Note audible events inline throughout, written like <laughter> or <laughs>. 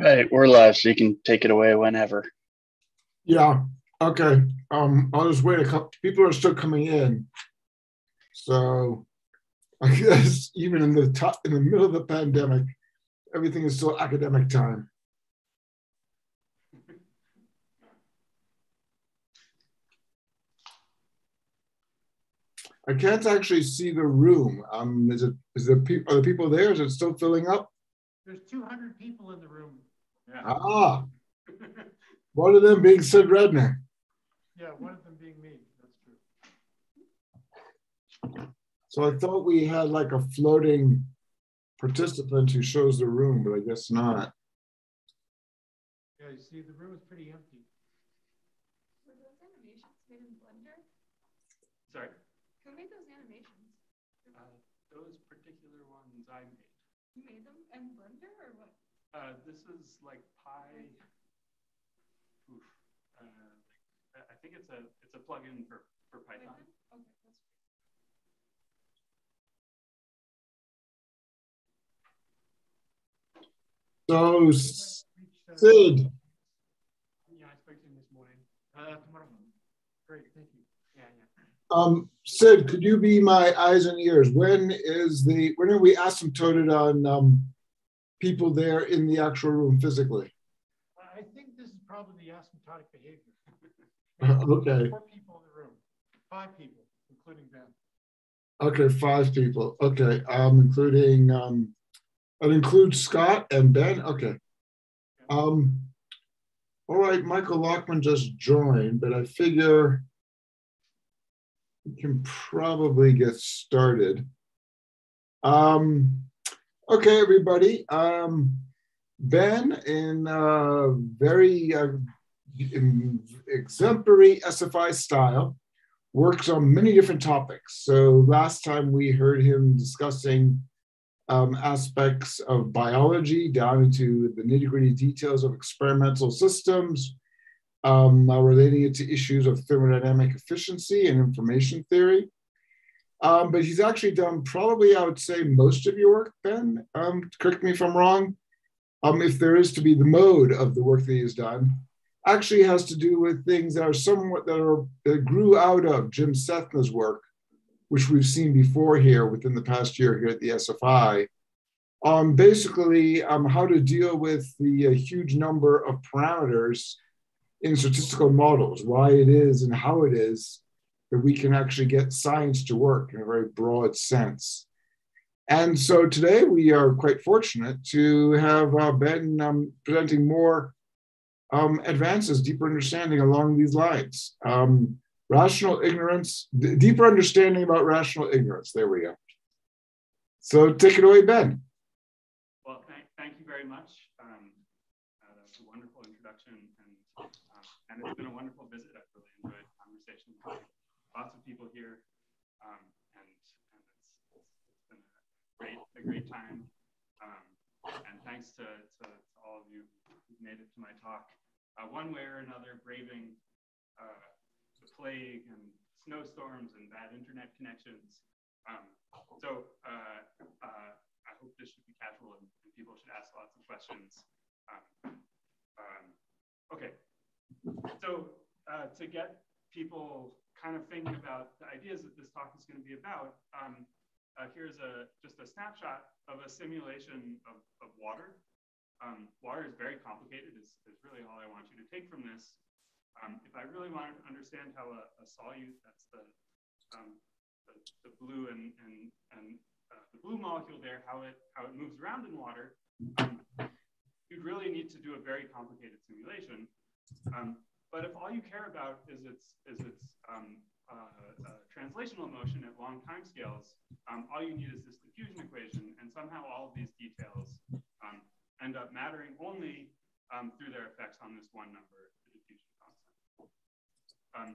right, we're live, so you can take it away whenever. Yeah. Okay. Um, I'll just wait a couple. People are still coming in, so I <laughs> guess even in the top, in the middle of the pandemic, everything is still academic time. I can't actually see the room. Um, is it is there pe- are the people there? Is it still filling up? There's 200 people in the room. Yeah. Ah, one of them being Sid Redner. Yeah, one of them being me. That's true. So I thought we had like a floating participant who shows the room, but I guess not. Yeah, you see, the room is pretty empty. Were those animations made in Blender? Sorry, Who made those animations? uh, those particular ones I made. You made them in Blender or what? Uh, this is like Pi. Oof. Uh, I I think it's a it's a plugin for for Python. Python? Okay. So Sid, Yeah, I spoke to him this morning. Uh, tomorrow. Great, thank you. Yeah, yeah. um, Sid, could you be my eyes and ears? When is the when are we asymptoted on um, people there in the actual room physically? I think this is probably the asymptotic behavior. <laughs> Okay. Four people in the room, five people, including Ben. Okay, five people. Okay, um, including um, that includes Scott and Ben. Okay. Um, all right, Michael Lachmann just joined, but I figure we can probably get started. Um, okay, everybody. Um, Ben, in very uh, in exemplary SFI style, works on many different topics. So last time we heard him discussing um, aspects of biology down into the nitty gritty details of experimental systems, um, uh, relating it to issues of thermodynamic efficiency and information theory. Um, but he's actually done probably, I would say, most of your work, Ben. Um, correct me if I'm wrong. Um, if there is to be the mode of the work that he's done, actually has to do with things that are somewhat that are that grew out of Jim Sethna's work, which we've seen before here within the past year here at the SFI. Um, basically, um, how to deal with the uh, huge number of parameters in statistical models, why it is and how it is that we can actually get science to work in a very broad sense. And so today we are quite fortunate to have uh, Ben um, presenting more um, advances, deeper understanding along these lines. Um, rational ignorance, d- deeper understanding about rational ignorance. There we go. So take it away, Ben. Well, thank, thank you very much. Um, uh, that's a wonderful introduction, and um, and it's been a wonderful visit. I've really enjoyed the conversation. Lots of people here, um, and, and it's, it's, been a great a great time. Um, and thanks to, to, to all of you who've made it to my talk, uh, one way or another, braving uh, the plague and snowstorms and bad internet connections. Um, so uh, uh, I hope this should be casual and, and people should ask lots of questions. Um, um, okay, so uh, to get people kind of thinking about the ideas that this talk is going to be about, um, uh, here's a just a snapshot of a simulation of, of water. Um, water is very complicated, is, is really all I want you to take from this. Um, if I really wanted to understand how a, a solute, that's the, um, the, the, blue and, and, and uh, the blue molecule there, how it, how it moves around in water, um, you'd really need to do a very complicated simulation. Um, but if all you care about is its, is its um, uh, uh, translational motion at long time scales, um, all you need is this diffusion equation, and somehow all of these details um, end up mattering only um, through their effects on this one number, the diffusion constant. Um,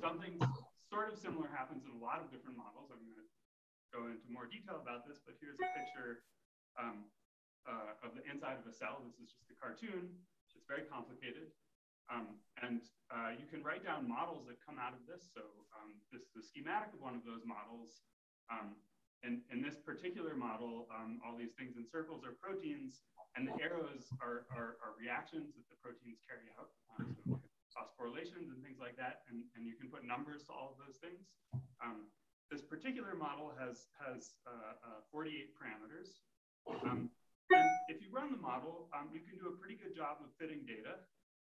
something sort of similar happens in a lot of different models. I'm going to go into more detail about this, but here's a picture um, uh, of the inside of a cell. This is just a cartoon. It's very complicated. Um, and uh, you can write down models that come out of this. So um, this is the schematic of one of those models um, in, in this particular model, um, all these things in circles are proteins, and the arrows are, are, are reactions that the proteins carry out. Um, so phosphorylations and things like that, and, and you can put numbers to all of those things. Um, this particular model has, has uh, uh, 48 parameters. And if you run the model, you can do a pretty good job of fitting data.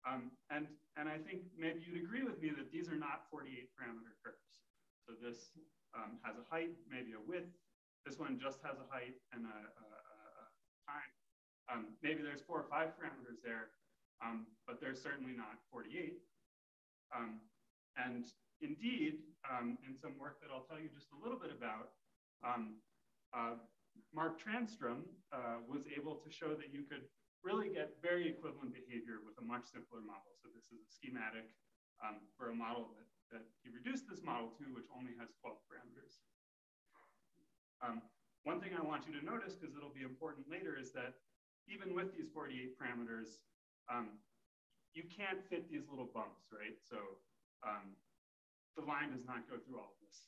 Um, and, and I think maybe you'd agree with me that these are not 48 parameter curves. So this um, has a height, maybe a width. This one just has a height and a, a, a time. Um, maybe there's four or five parameters there, um, but there's certainly not 48. Um, and indeed, um, in some work that I'll tell you just a little bit about, uh, Mark Transtrum uh, was able to show that you could really get very equivalent behavior with a much simpler model. So this is a schematic um, for a model that, that he reduced this model to, which only has 12 parameters. Um, one thing I want you to notice, because it'll be important later, is that even with these 48 parameters, um, you can't fit these little bumps, right? So um, the line does not go through all of this.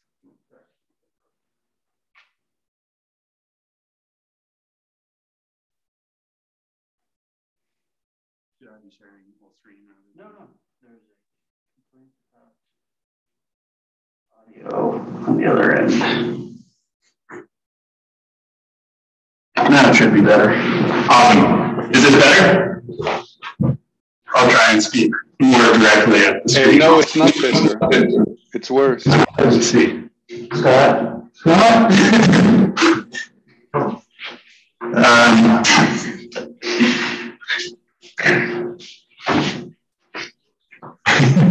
Should I be sharing the whole screen? No, no. There's a audio on the other end. Now it should be better. Awesome. Is it better? I'll try and speak more directly at the screen. Hey, no, it's not better. It's worse. Let's see. Scott? Scott? <laughs> um,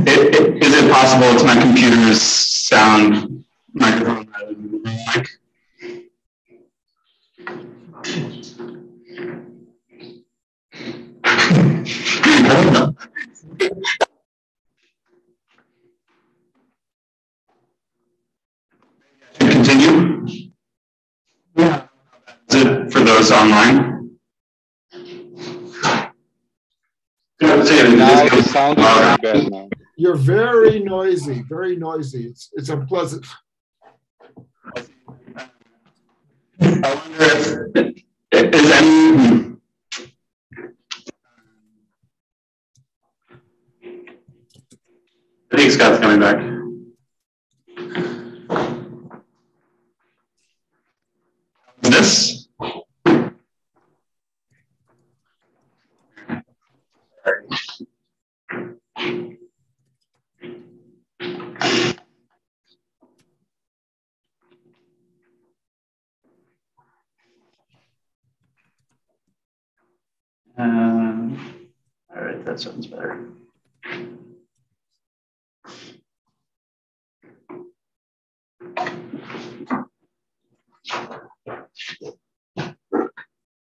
it, it, it it's my computer's sound microphone rather than the mic? Continue? Yeah. Is it for those online? Now the sound is very bad now. You're very noisy, very noisy. It's, it's unpleasant. I wonder if, is any, I think Scott's coming back. This? Um, all right, that sounds better.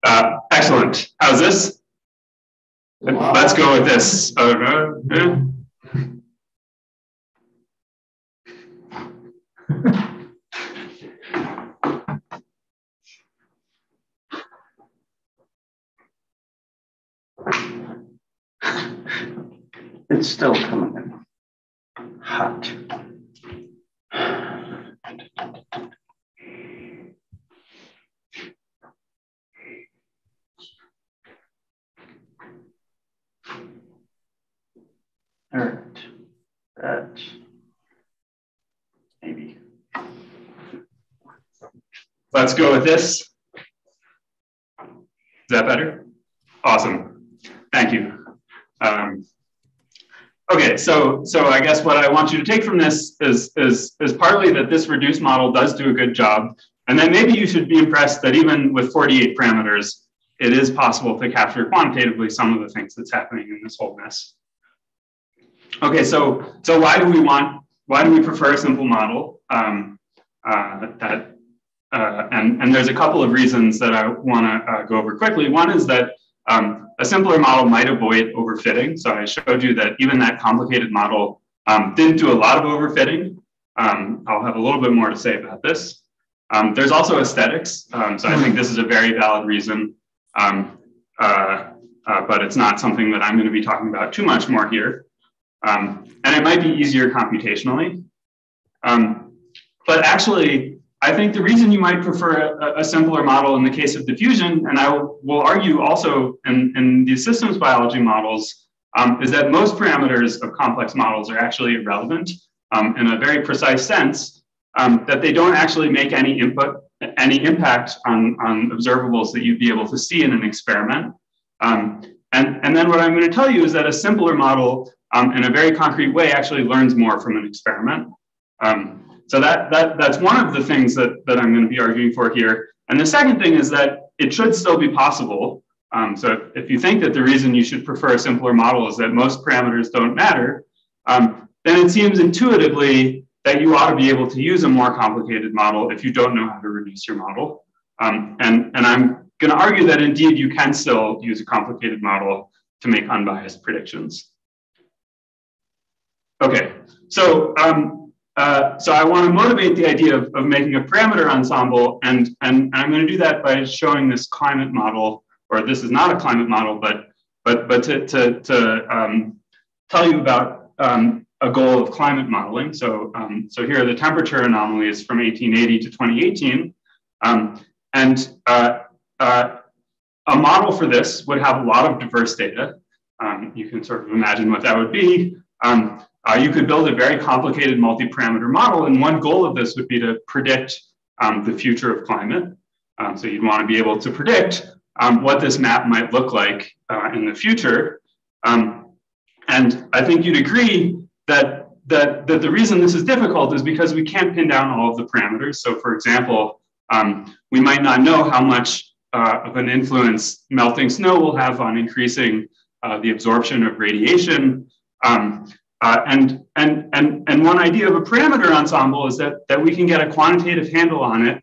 Uh, excellent. How's this? Let's go with this. Uh, uh, It's still coming in hot. All right, that maybe. let's go with this. Is that better? Awesome. Thank you. Um, okay, so so I guess what I want you to take from this is is is partly that this reduced model does do a good job, and then maybe you should be impressed that even with 48 parameters, it is possible to capture quantitatively some of the things that's happening in this whole mess. Okay, so so why do we want why do we prefer a simple model? Um, uh, that uh, and and there's a couple of reasons that I want to uh, go over quickly. One is that um, a simpler model might avoid overfitting. So I showed you that even that complicated model um, didn't do a lot of overfitting. Um, I'll have a little bit more to say about this. Um, there's also aesthetics. Um, so I think this is a very valid reason, um, uh, uh, but it's not something that I'm going to be talking about too much more here. and it might be easier computationally. but actually, I think the reason you might prefer a, a, simpler model in the case of diffusion, and I will, argue also in, in systems biology models, um, is that most parameters of complex models are actually irrelevant um, in a very precise sense, um, that they don't actually make any input, any impact on, on observables that you'd be able to see in an experiment. Um, and, and then what I'm going to tell you is that a simpler model um, in a very concrete way actually learns more from an experiment. Um, so that, that, that's one of the things that, that I'm going to be arguing for here. And the second thing is that it should still be possible. Um, so if if you think that the reason you should prefer a simpler model is that most parameters don't matter, um, then it seems intuitively that you ought to be able to use a more complicated model if you don't know how to reduce your model. Um, and, and I'm going to argue that indeed you can still use a complicated model to make unbiased predictions. Okay, so um, uh, so I want to motivate the idea of, of making a parameter ensemble, and, and, and I'm going to do that by showing this climate model, or this is not a climate model, but but but to to, to um, tell you about um, a goal of climate modeling. So um, so here are the temperature anomalies from 1880 to 2018, um, and uh, uh, a model for this would have a lot of diverse data. Um, you can sort of imagine what that would be. Um, uh, you could build a very complicated multi-parameter model, and one goal of this would be to predict um, the future of climate. Um, so you'd want to be able to predict um, what this map might look like uh, in the future. Um, and I think you'd agree that, that, that the reason this is difficult is because we can't pin down all of the parameters. So for example, um, we might not know how much uh, of an influence melting snow will have on increasing uh, the absorption of radiation. Um, uh, and, and, and, and one idea of a parameter ensemble is that, that we can get a quantitative handle on it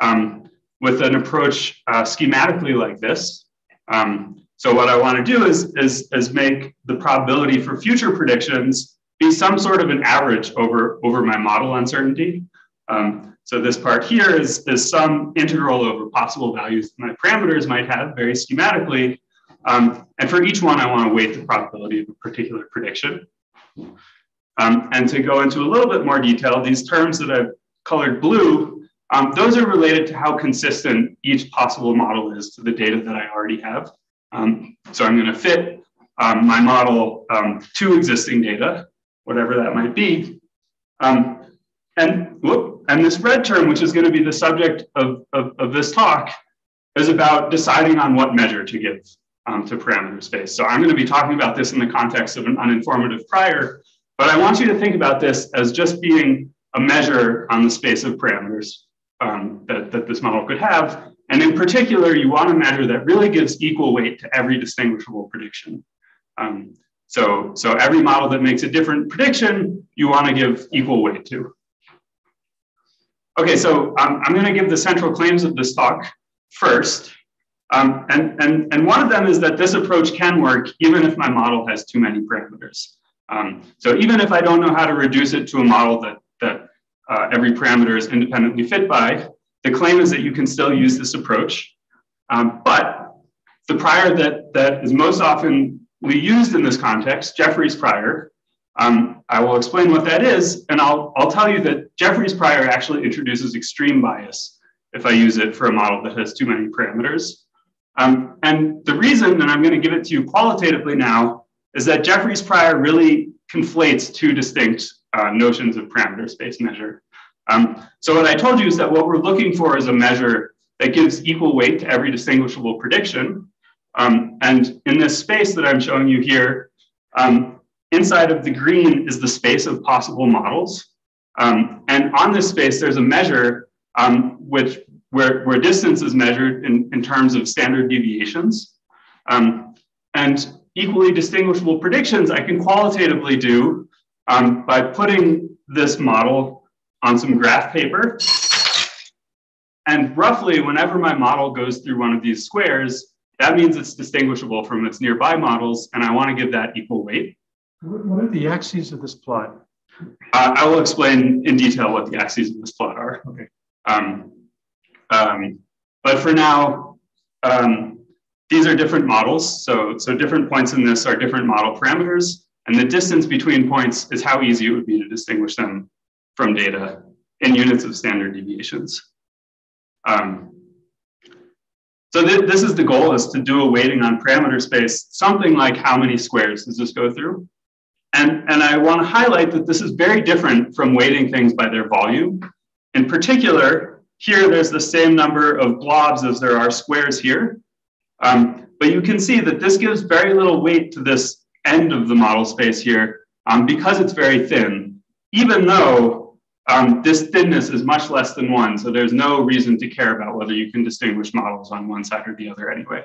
um, with an approach uh, schematically like this. Um, so what I want to do is, is, is make the probability for future predictions be some sort of an average over, over my model uncertainty. Um, so this part here is, is some integral over possible values my parameters might have very schematically. Um, and for each one, I want to weight the probability of a particular prediction. Um, and to go into a little bit more detail, these terms that I've colored blue, um, those are related to how consistent each possible model is to the data that I already have. Um, so I'm going to fit um, my model um, to existing data, whatever that might be. Um, and, whoop, and this red term, which is going to be the subject of, of, of this talk, is about deciding on what measure to give um, to parameter space. So I'm going to be talking about this in the context of an uninformative prior, but I want you to think about this as just being a measure on the space of parameters um, that, that this model could have. And in particular, you want a measure that really gives equal weight to every distinguishable prediction. Um, so, so every model that makes a different prediction, you want to give equal weight to. Okay, so um, I'm going to give the central claims of this talk first. Um, and, and, and one of them is that this approach can work even if my model has too many parameters. Um, so even if I don't know how to reduce it to a model that, that uh, every parameter is independently fit by, the claim is that you can still use this approach. Um, but the prior that, that is most often used in this context, Jeffreys prior, um, I will explain what that is, and I'll, I'll tell you that Jeffreys prior actually introduces extreme bias if I use it for a model that has too many parameters. Um, and the reason, and I'm going to give it to you qualitatively now, is that Jeffreys prior really conflates two distinct uh, notions of parameter space measure. Um, so what I told you is that what we're looking for is a measure that gives equal weight to every distinguishable prediction. Um, and in this space that I'm showing you here, um, inside of the green is the space of possible models. Um, and on this space, there's a measure um, which where, where distance is measured in, in terms of standard deviations. Um, and equally distinguishable predictions I can qualitatively do um, by putting this model on some graph paper. And roughly, whenever my model goes through one of these squares, that means it's distinguishable from its nearby models, and I want to give that equal weight. What are the axes of this plot? Uh, I will explain in detail what the axes of this plot are. Okay. Um, um, but for now, um, these are different models. So, so different points in this are different model parameters. And the distance between points is how easy it would be to distinguish them from data in units of standard deviations. Um, so th this is the goal is to do a weighting on parameter space, something like how many squares does this go through? And, and I want to highlight that this is very different from weighting things by their volume. In particular, here there's the same number of blobs as there are squares here. Um, but you can see that this gives very little weight to this end of the model space here um, because it's very thin, even though um, this thinness is much less than one. So there's no reason to care about whether you can distinguish models on one side or the other anyway.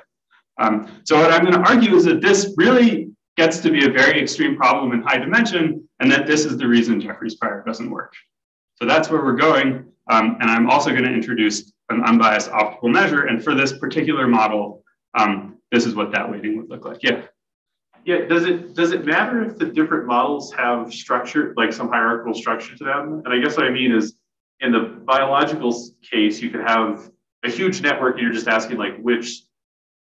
Um, so what I'm going to argue is that this really gets to be a very extreme problem in high dimension, and that this is the reason Jeffreys prior doesn't work. So that's where we're going. Um, and I'm also going to introduce an unbiased optimal measure. And for this particular model, um, this is what that weighting would look like. Yeah. Yeah, does it does it matter if the different models have structure, like some hierarchical structure to them? And I guess what I mean is in the biological case, you could have a huge network and you're just asking like which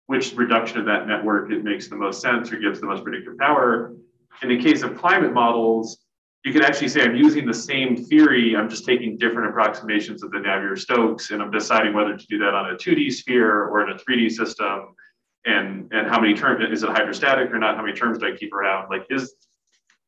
which reduction of that network it makes the most sense or gives the most predictive power. In the case of climate models, you can actually say I'm using the same theory, I'm just taking different approximations of the Navier-Stokes, and I'm deciding whether to do that on a 2D sphere or in a 3D system, and and how many terms is it hydrostatic or not? How many terms do I keep around? Like, is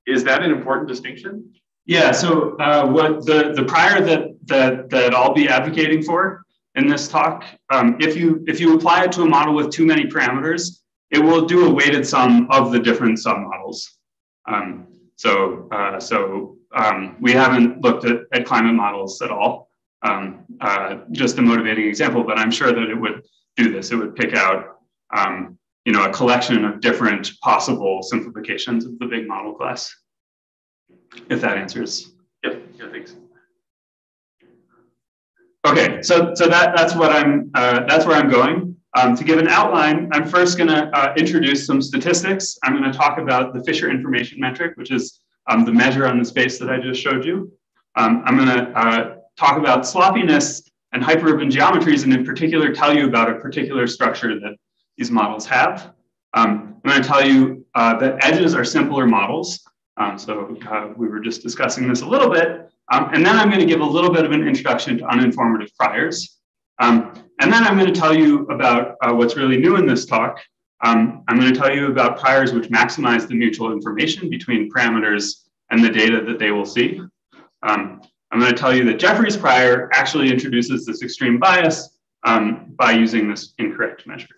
is that an important distinction? Yeah. So uh, what the the prior that that that I'll be advocating for in this talk, um, if you if you apply it to a model with too many parameters, it will do a weighted sum of the different submodels. Um, so, uh, so um, we haven't looked at, at climate models at all. Um, uh, just a motivating example, but I'm sure that it would do this. It would pick out, um, you know, a collection of different possible simplifications of the big model class. If that answers. Yep. Yeah. Thanks. Okay. So, so that that's what I'm. Uh, that's where I'm going. Um, to give an outline, I'm first going to uh, introduce some statistics. I'm going to talk about the Fisher information metric, which is um, the measure on the space that I just showed you. Um, I'm going to uh, talk about sloppiness and hyperribbon geometries, and in particular, tell you about a particular structure that these models have. Um, I'm going to tell you uh, that edges are simpler models. Um, so uh, we were just discussing this a little bit. Um, and then I'm going to give a little bit of an introduction to uninformative priors. Um, and then I'm going to tell you about uh, what's really new in this talk. Um, I'm going to tell you about priors which maximize the mutual information between parameters and the data that they will see. Um, I'm going to tell you that Jeffreys prior actually introduces this extreme bias um, by using this incorrect measure.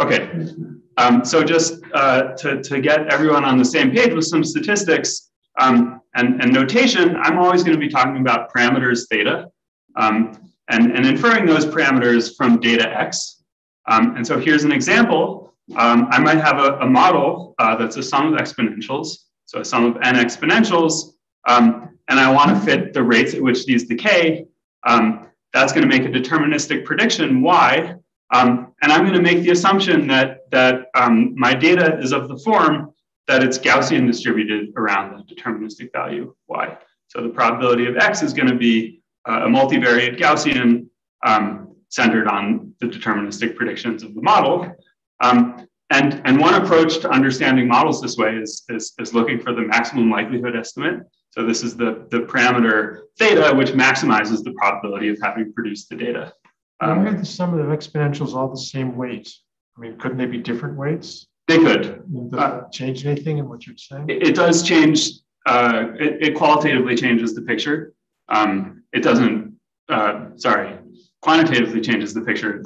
Okay, um, so just uh, to, to get everyone on the same page with some statistics um, and, and notation, I'm always going to be talking about parameters theta. Um, and, and inferring those parameters from data X. Um, and so here's an example. Um, I might have a, a model uh, that's a sum of exponentials, so a sum of n exponentials, um, and I want to fit the rates at which these decay. Um, that's going to make a deterministic prediction y, um, and I'm going to make the assumption that, that um, my data is of the form that it's Gaussian distributed around the deterministic value y. So the probability of x is going to be a multivariate Gaussian um, centered on the deterministic predictions of the model. Um, and, and one approach to understanding models this way is, is, is looking for the maximum likelihood estimate. So this is the, the parameter theta, which maximizes the probability of having produced the data. Um, Why are the sum of the exponentials all the same weight? I mean, couldn't they be different weights? They could. Does uh, change anything in what you're saying? It, it does change. Uh, it, it, qualitatively changes the picture. Um, it doesn't, uh, sorry, quantitatively changes the picture.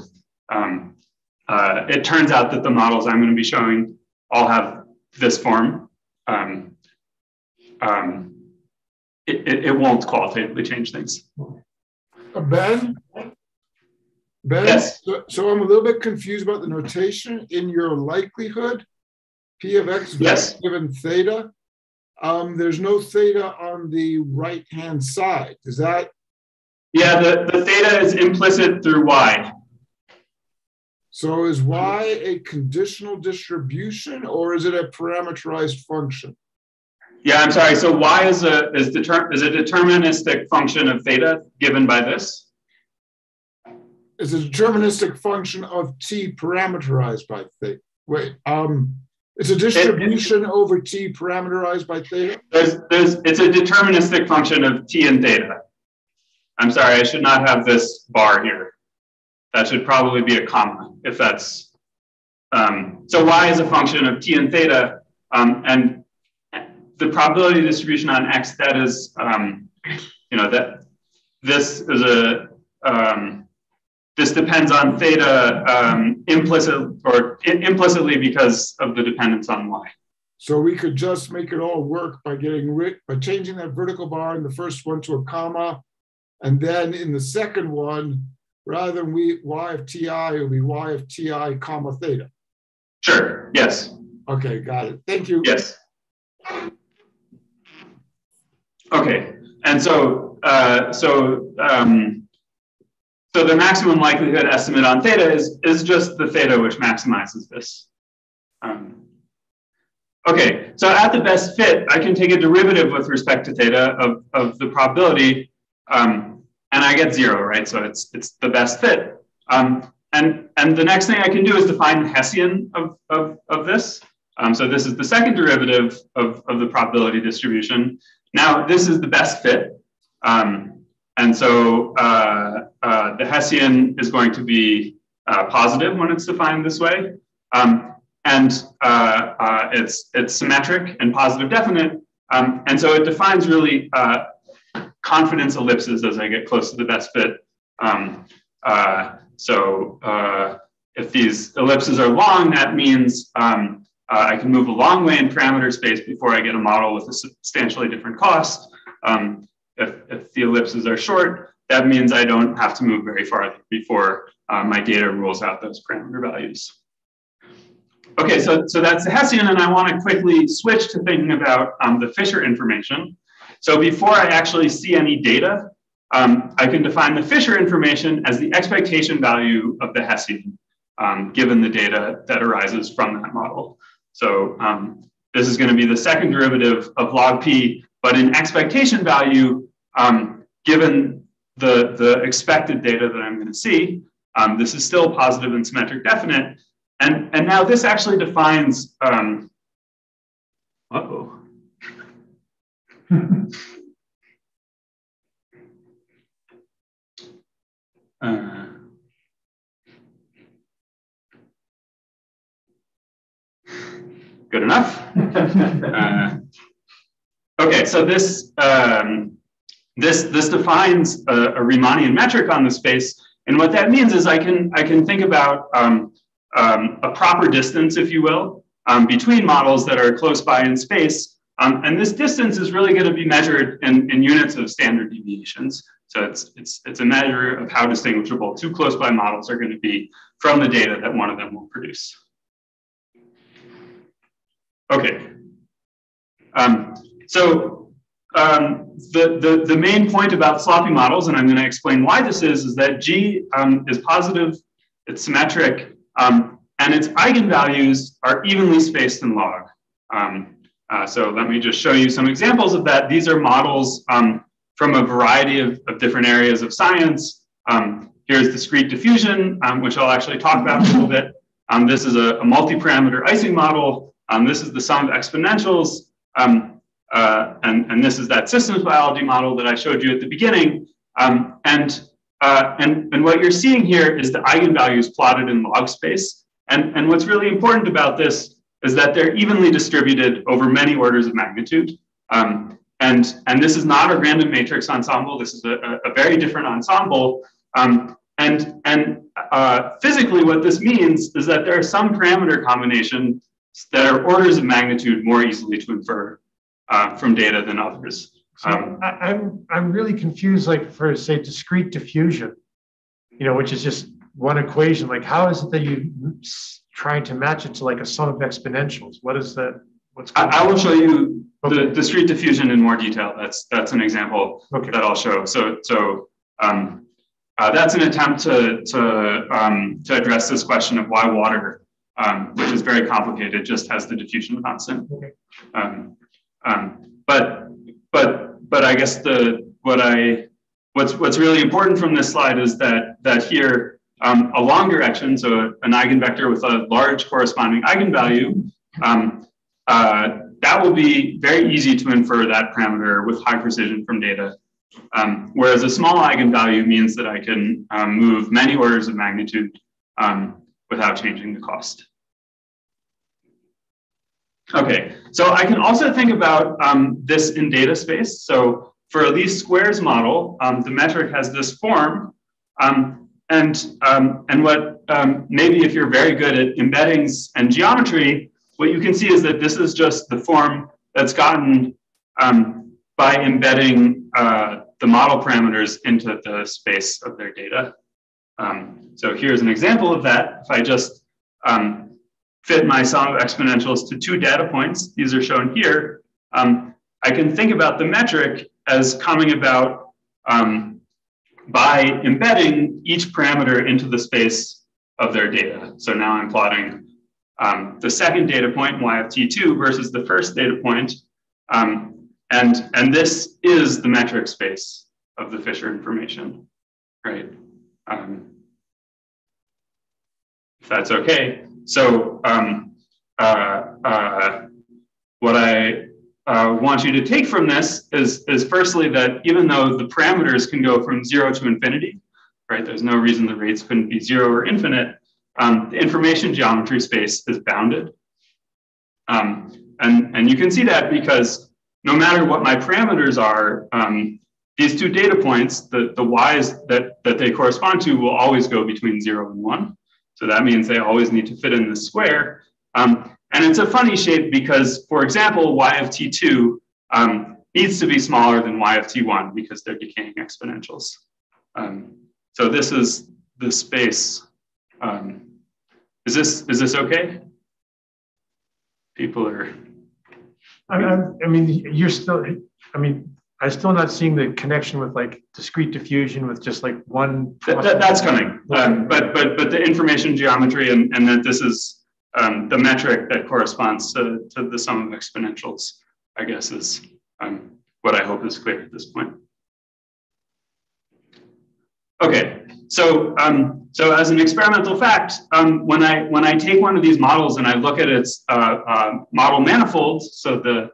Um, uh, it turns out that the models I'm going to be showing all have this form. Um, um, it, it, it, won't qualitatively change things. Uh, ben? Ben, yes. so, so, I'm a little bit confused about the notation in your likelihood. P of x yes. given theta. Um, there's no theta on the right hand side. Is that yeah, the, the theta is implicit through y. So is y a conditional distribution or is it a parameterized function? Yeah, I'm sorry. So y is a is deter, is a deterministic function of theta given by this. It's a deterministic function of t parameterized by theta. Wait, um, it's a distribution it, over t parameterized by theta. There's, there's, it's a deterministic function of t and theta. I'm sorry, I should not have this bar here. That should probably be a comma if that's, um, so y is a function of t and theta, um, and the probability distribution on x, that is, um, you know, that this is a, um, this depends on theta um, implicit or implicitly because of the dependence on y. So we could just make it all work by getting rid by changing that vertical bar in the first one to a comma, and then in the second one, rather than we y of ti, it will be y of ti comma theta. Sure. Yes. Okay, got it. Thank you. Yes. Okay, and so uh, so um, so the maximum likelihood estimate on theta is is just the theta which maximizes this. Um, okay, so at the best fit, I can take a derivative with respect to theta of of the probability, um, and I get zero, right? So it's it's the best fit. Um, and and the next thing I can do is define the Hessian of of of this. Um, so this is the second derivative of, of the probability distribution. Now, this is the best fit. Um, and so uh, uh, the Hessian is going to be uh, positive when it's defined this way. Um, and uh, uh, it's, it's symmetric and positive definite. Um, and so it defines really uh, confidence ellipses as I get close to the best fit. Um, so if these ellipses are long, that means um, uh, I can move a long way in parameter space before I get a model with a substantially different cost. Um, if, if, the ellipses are short, that means I don't have to move very far before uh, my data rules out those parameter values. Okay, so, so that's the Hessian, and I want to quickly switch to thinking about um, the Fisher information. So before I actually see any data, um, I can define the Fisher information as the expectation value of the Hessian, um, given the data that arises from that model. So um, this is going to be the second derivative of log p, but in expectation value, um, given the, the expected data that I'm going to see, um, this is still positive and symmetric definite. And, and now this actually defines, um, uh-oh. <laughs> uh, Good enough. <laughs> uh, okay, so this um, this this defines a, a, Riemannian metric on the space, and what that means is I can I can think about um, um, a proper distance, if you will, um, between models that are close by in space, um, and this distance is really going to be measured in, in units of standard deviations. So it's it's it's a measure of how distinguishable two close by models are going to be from the data that one of them will produce. Okay. Um, so um, the, the, the main point about sloppy models, and I'm going to explain why this is, is that G um, is positive, it's symmetric, um, and its eigenvalues are evenly spaced in log. Um, uh, so let me just show you some examples of that. These are models um, from a variety of, of different areas of science. here's discrete diffusion, which I'll actually talk about a little bit. this is a, a multi-parameter Ising model um, this is the sum of exponentials. Um, uh, and, and this is that systems biology model that I showed you at the beginning. Um, and, uh, and, and what you're seeing here is the eigenvalues plotted in log space. And, and what's really important about this is that they're evenly distributed over many orders of magnitude. Um, and, and this is not a random matrix ensemble. This is a, a very different ensemble. Um, and and uh, physically, what this means is that there are some parameter combinations that are orders of magnitude more easily to infer uh, from data than others. Um, I, I'm I'm really confused, like for say discrete diffusion, you know, which is just one equation. Like, how is it that you trying to match it to like a sum of exponentials? What is that? What's I, I, will show you okay. the discrete diffusion in more detail. That's that's an example okay. that I'll show. So so um, uh, that's an attempt to to um, to address this question of why water um, which is very complicated, just has the diffusion constant. Um, um, but but but I guess the what I what's what's really important from this slide is that that here um, a long direction, so an eigenvector with a large corresponding eigenvalue, um, uh, that will be very easy to infer that parameter with high precision from data. Um, whereas a small eigenvalue means that I can um, move many orders of magnitude um, without changing the cost. Okay, so I can also think about um, this in data space. So for a least squares model, the metric has this form. Um, and, um, and what um, maybe if you're very good at embeddings and geometry, what you can see is that this is just the form that's gotten um, by embedding uh, the model parameters into the space of their data. so here's an example of that. If I just fit my sum of exponentials to two data points, these are shown here, um, I can think about the metric as coming about um, by embedding each parameter into the space of their data. So now I'm plotting um, the second data point, y of t2, versus the first data point. Um, and, and this is the metric space of the Fisher information, right? Um, if that's okay. So um, uh, uh, what I uh, want you to take from this is, is firstly that even though the parameters can go from zero to infinity, right? There's no reason the rates couldn't be zero or infinite. Um, the information geometry space is bounded. Um, and, and you can see that because no matter what my parameters are, um, these two data points, the, the y's that, that they correspond to will always go between zero and one. So that means they always need to fit in the square. Um, and it's a funny shape because, for example, y of t2 um, needs to be smaller than y of t1 because they're decaying exponentials. Um, so this is the space. Um, is this is this okay? People are. I, mean, I mean, you're still. I mean, I'm still not seeing the connection with like discrete diffusion with just like one. That, that, that's coming, um, but but but the information geometry and and that this is um, the metric that corresponds to to the sum of exponentials, I guess, is um, what I hope is clear at this point. Okay, so um, so as an experimental fact, um, when I when I take one of these models and I look at its uh, uh, model manifold, so the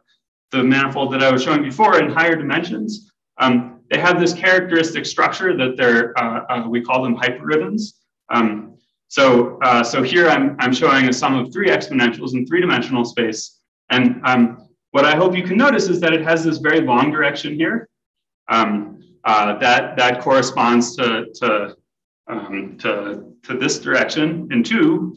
the manifold that I was showing before in higher dimensions, um, they have this characteristic structure that they're, uh, uh, we call them hyperribbons. Um, so, uh, so here I'm, I'm showing a sum of three exponentials in three-dimensional space. And um, what I hope you can notice is that it has this very long direction here. Um, uh, that, that corresponds to, to, um, to, to this direction in two.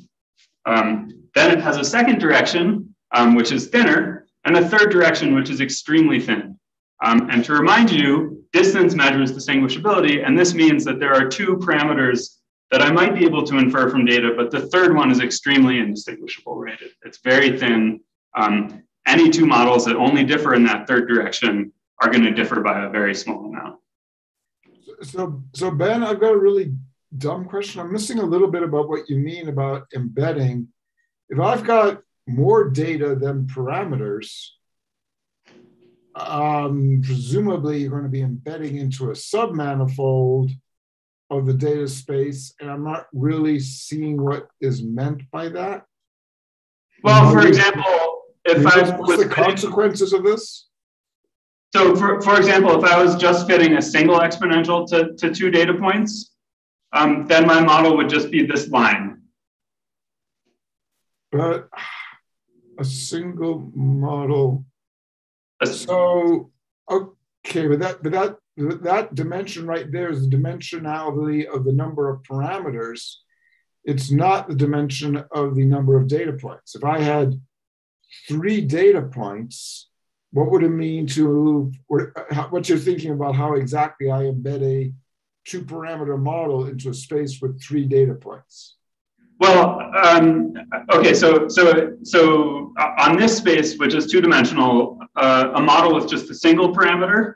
Um, then it has a second direction, which is thinner, and a third direction, which is extremely thin. Um, and to remind you, distance measures distinguishability, and this means that there are two parameters that I might be able to infer from data, but the third one is extremely indistinguishable, right? it's very thin. Um, any two models that only differ in that third direction are going to differ by a very small amount. So, so Ben, I've got a really dumb question. I'm missing a little bit about what you mean about embedding. If I've got more data than parameters, um, presumably you're going to be embedding into a submanifold of the data space, and I'm not really seeing what is meant by that. Well, for example, if I was the consequences of this? So, for, for example, if I was just fitting a single exponential to, to two data points, um, then my model would just be this line. But a single model. So okay, but that but that that dimension right there is the dimensionality of the number of parameters. It's not the dimension of the number of data points. If I had three data points, what would it mean to what you're thinking about how exactly I embed a two parameter model into a space with three data points? Well, um, okay, so so so uh, on this space, which is two dimensional, uh, a model with just a single parameter,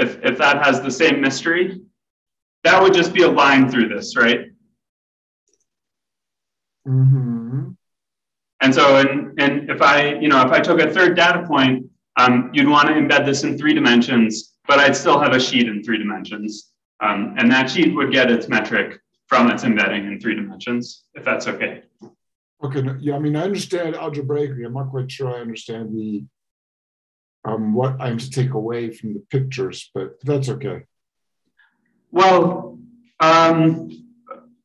if if that has the same mystery, that would just be a line through this, right? Mm-hmm. And so, and and if I you know if I took a third data point, um, you'd want to embed this in three dimensions, but I'd still have a sheet in three dimensions, um, and that sheet would get its metric from its embedding in three dimensions, if that's okay. Okay, yeah, I mean, I understand algebraically. I'm not quite sure I understand the um, what I'm to take away from the pictures, but that's okay. Well, um,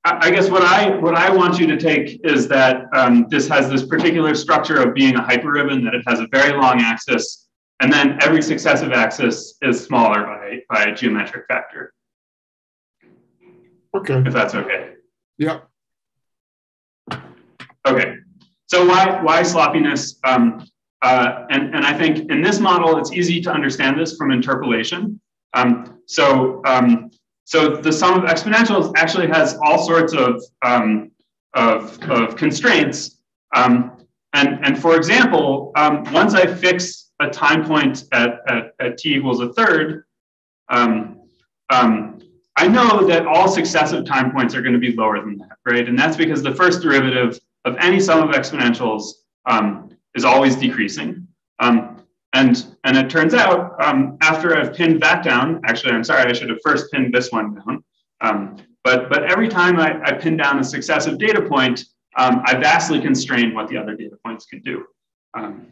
I guess what I what I want you to take is that um, this has this particular structure of being a hyperribbon, that it has a very long axis, and then every successive axis is smaller by, by a geometric factor. Okay. If that's okay. Yeah. Okay. So why why sloppiness? Um, uh, and, and I think in this model, it's easy to understand this from interpolation. Um, so um, so the sum of exponentials actually has all sorts of, um, of, of, constraints. Um, and, and for example, um, once I fix a time point at, at, at t equals a third, um, I know that all successive time points are going to be lower than that, right? And that's because the first derivative of any sum of exponentials um, is always decreasing. Um, and, and it turns out um, after I've pinned that down, actually, I'm sorry, I should have first pinned this one down. Um, but, but every time I, I pin down a successive data point, um, I vastly constrain what the other data points can do. Um,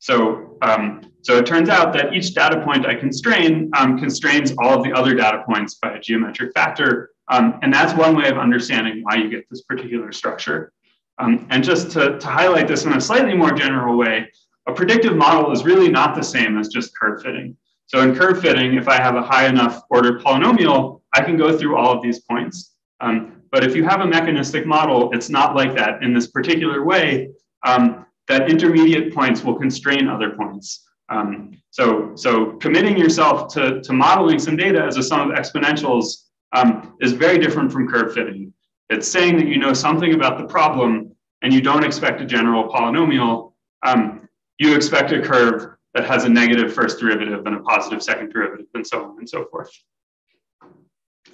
so, um, so it turns out that each data point I constrain constrains all of the other data points by a geometric factor. and that's one way of understanding why you get this particular structure. And just to, to highlight this in a slightly more general way, a predictive model is really not the same as just curve fitting. So in curve fitting, if I have a high enough order polynomial, I can go through all of these points. Um, but if you have a mechanistic model, it's not like that in this particular way, um, that intermediate points will constrain other points. Um, so, so committing yourself to, to modeling some data as a sum of exponentials um, is very different from curve fitting. It's saying that you know something about the problem and you don't expect a general polynomial. Um, you expect a curve that has a negative first derivative and a positive second derivative and so on and so forth.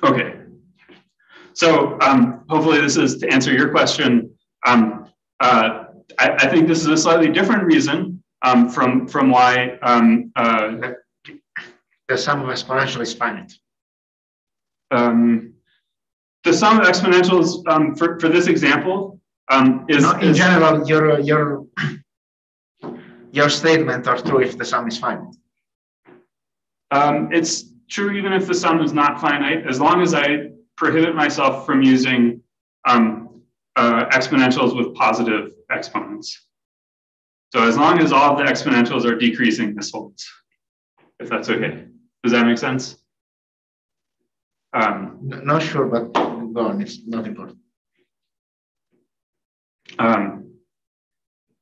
Okay, so um, hopefully this is to answer your question. Um, uh, I, I, think this is a slightly different reason um, from, from why um, uh, the sum of exponential is finite. Um, the sum of exponentials um, for, for this example is- no, In is, general, your, your your statement are true if the sum is finite? Um, it's true even if the sum is not finite, as long as I prohibit myself from using um, uh, exponentials with positive exponents. So as long as all the exponentials are decreasing, this holds, if that's okay. Does that make sense? Um, not sure, but go on, it's not important. Um,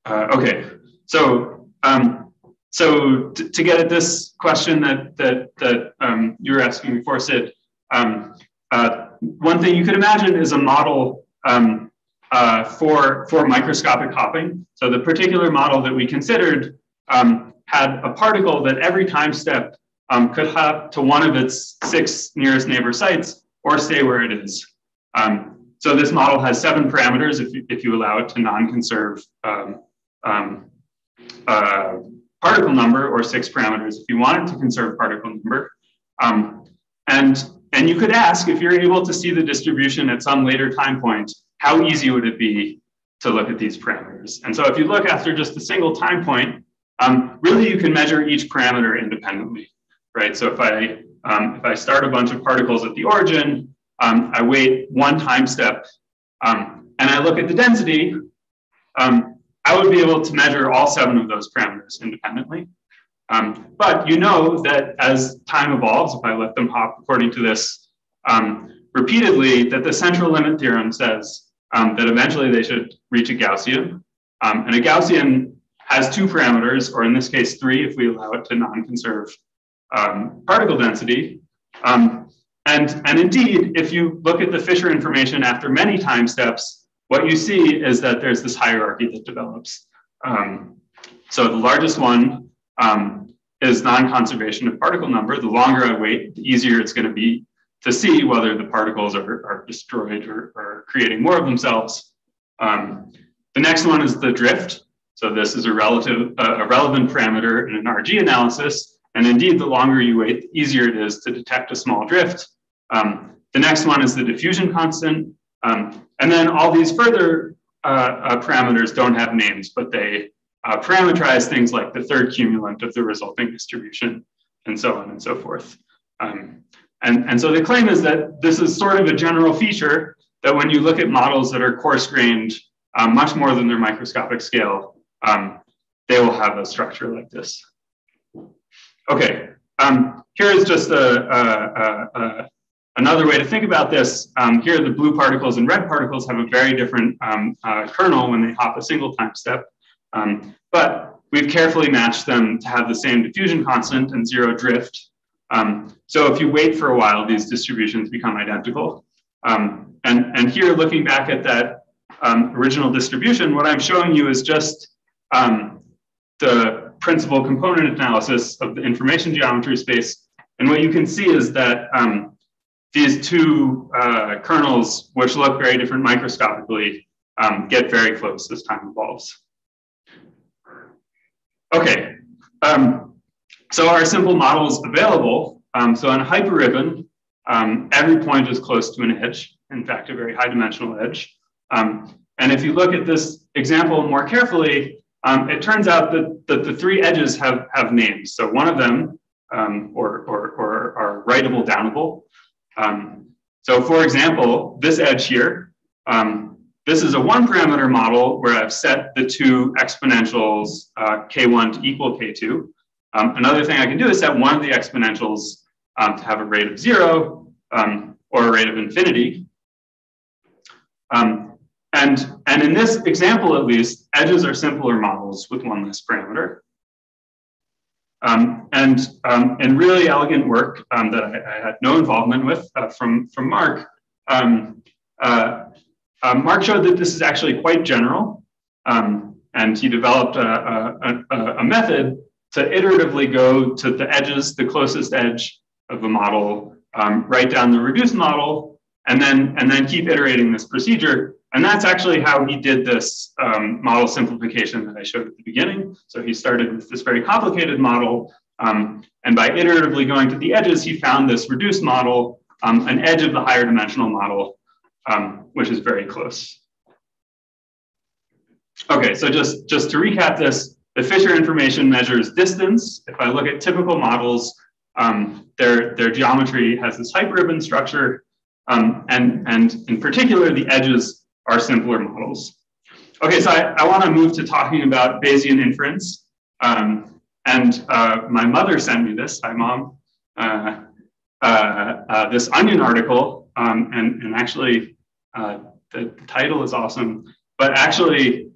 uh, okay, so um, so to, get at this question that that that um, you were asking before, Sid, um, uh, one thing you could imagine is a model um, uh, for for microscopic hopping. So the particular model that we considered um, had a particle that every time step um, could hop to one of its six nearest neighbor sites or stay where it is. So this model has seven parameters if you, if you allow it to non-conserve um, uh, particle number or six parameters if you wanted to conserve particle number. Um, and, and you could ask if you're able to see the distribution at some later time point, how easy would it be to look at these parameters? And so if you look after just a single time point, um, really you can measure each parameter independently, right? So if I, um, if I start a bunch of particles at the origin, um, I wait one time step, um, and I look at the density, um, I would be able to measure all seven of those parameters independently. Um, but you know that as time evolves, if I let them hop according to this um, repeatedly, that the central limit theorem says um, that eventually they should reach a Gaussian. And a Gaussian has two parameters, or in this case, three if we allow it to non-conserve particle density. Um, and, and indeed, if you look at the Fisher information after many time steps, what you see is that there's this hierarchy that develops. Um, so the largest one um, is non-conservation of particle number. The longer I wait, the easier it's going to be to see whether the particles are, are destroyed or, or creating more of themselves. Um, the next one is the drift. So this is a relative, a relevant parameter in an RG analysis. And indeed, the longer you wait, the easier it is to detect a small drift. Um, the next one is the diffusion constant. Um, and then all these further uh, uh, parameters don't have names, but they uh, parameterize things like the third cumulant of the resulting distribution and so on and so forth. Um, and, and so the claim is that this is sort of a general feature that when you look at models that are coarse grained um, much more than their microscopic scale, um, they will have a structure like this. Okay, um, here is just a, a, a, another way to think about this. Um, here, the blue particles and red particles have a very different um, uh, kernel when they hop a single time step. Um, but we've carefully matched them to have the same diffusion constant and zero drift. Um, so if you wait for a while, these distributions become identical. Um, and, and here, looking back at that um, original distribution, what I'm showing you is just the principal component analysis of the information geometry space. And what you can see is that um, these two uh, kernels, which look very different microscopically, um, get very close as time evolves. Okay, um, so our simple model is available. Um, so on a hyperribbon, um, every point is close to an edge, in fact, a very high dimensional edge. Um, and if you look at this example more carefully, um, it turns out that, that the three edges have, have names. So one of them, or, or, or are writable downable. So for example, this edge here, this is a one parameter model where I've set the two exponentials uh, k1 to equal k2. Um, another thing I can do is set one of the exponentials um, to have a rate of zero um, or a rate of infinity. Um, and, and in this example, at least, edges are simpler models with one less parameter. Um, and um, in really elegant work that I, I, had no involvement with uh, from, from Mark, uh, um, Mark showed that this is actually quite general, um, and he developed a, a, a, method to iteratively go to the edges, the closest edge of the model, um, write down the reduced model, and then, and then keep iterating this procedure. And that's actually how he did this um, model simplification that I showed at the beginning. So he started with this very complicated model, um, and by iteratively going to the edges, he found this reduced model, um, an edge of the higher dimensional model um, which is very close. Okay, so just, just to recap this, the Fisher information measures distance. If I look at typical models, um, their, their geometry has this hyperribbon structure, um, and, and in particular, the edges are simpler models. Okay, so I, I want to move to talking about Bayesian inference. Um, and uh, my mother sent me this. Hi, mom. Uh, uh, uh this Onion article, um, and, and actually uh, the, the title is awesome, but actually,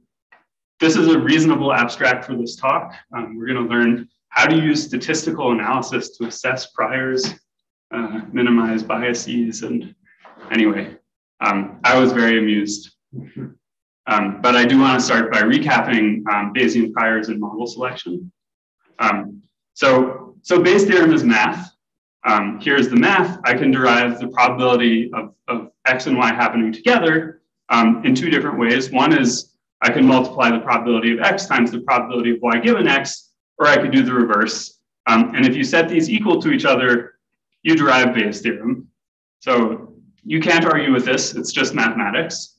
this is a reasonable abstract for this talk. Um, we're going to learn how to use statistical analysis to assess priors, uh, minimize biases, and anyway, um, I was very amused. Um, but I do want to start by recapping um, Bayesian priors and model selection. Um, so, so Bayes' theorem is math. Um, here's the math. I can derive the probability of, of x and y happening together um, in two different ways. One is I can multiply the probability of x times the probability of y given x, or I could do the reverse. And if you set these equal to each other, you derive Bayes' theorem. So you can't argue with this, it's just mathematics.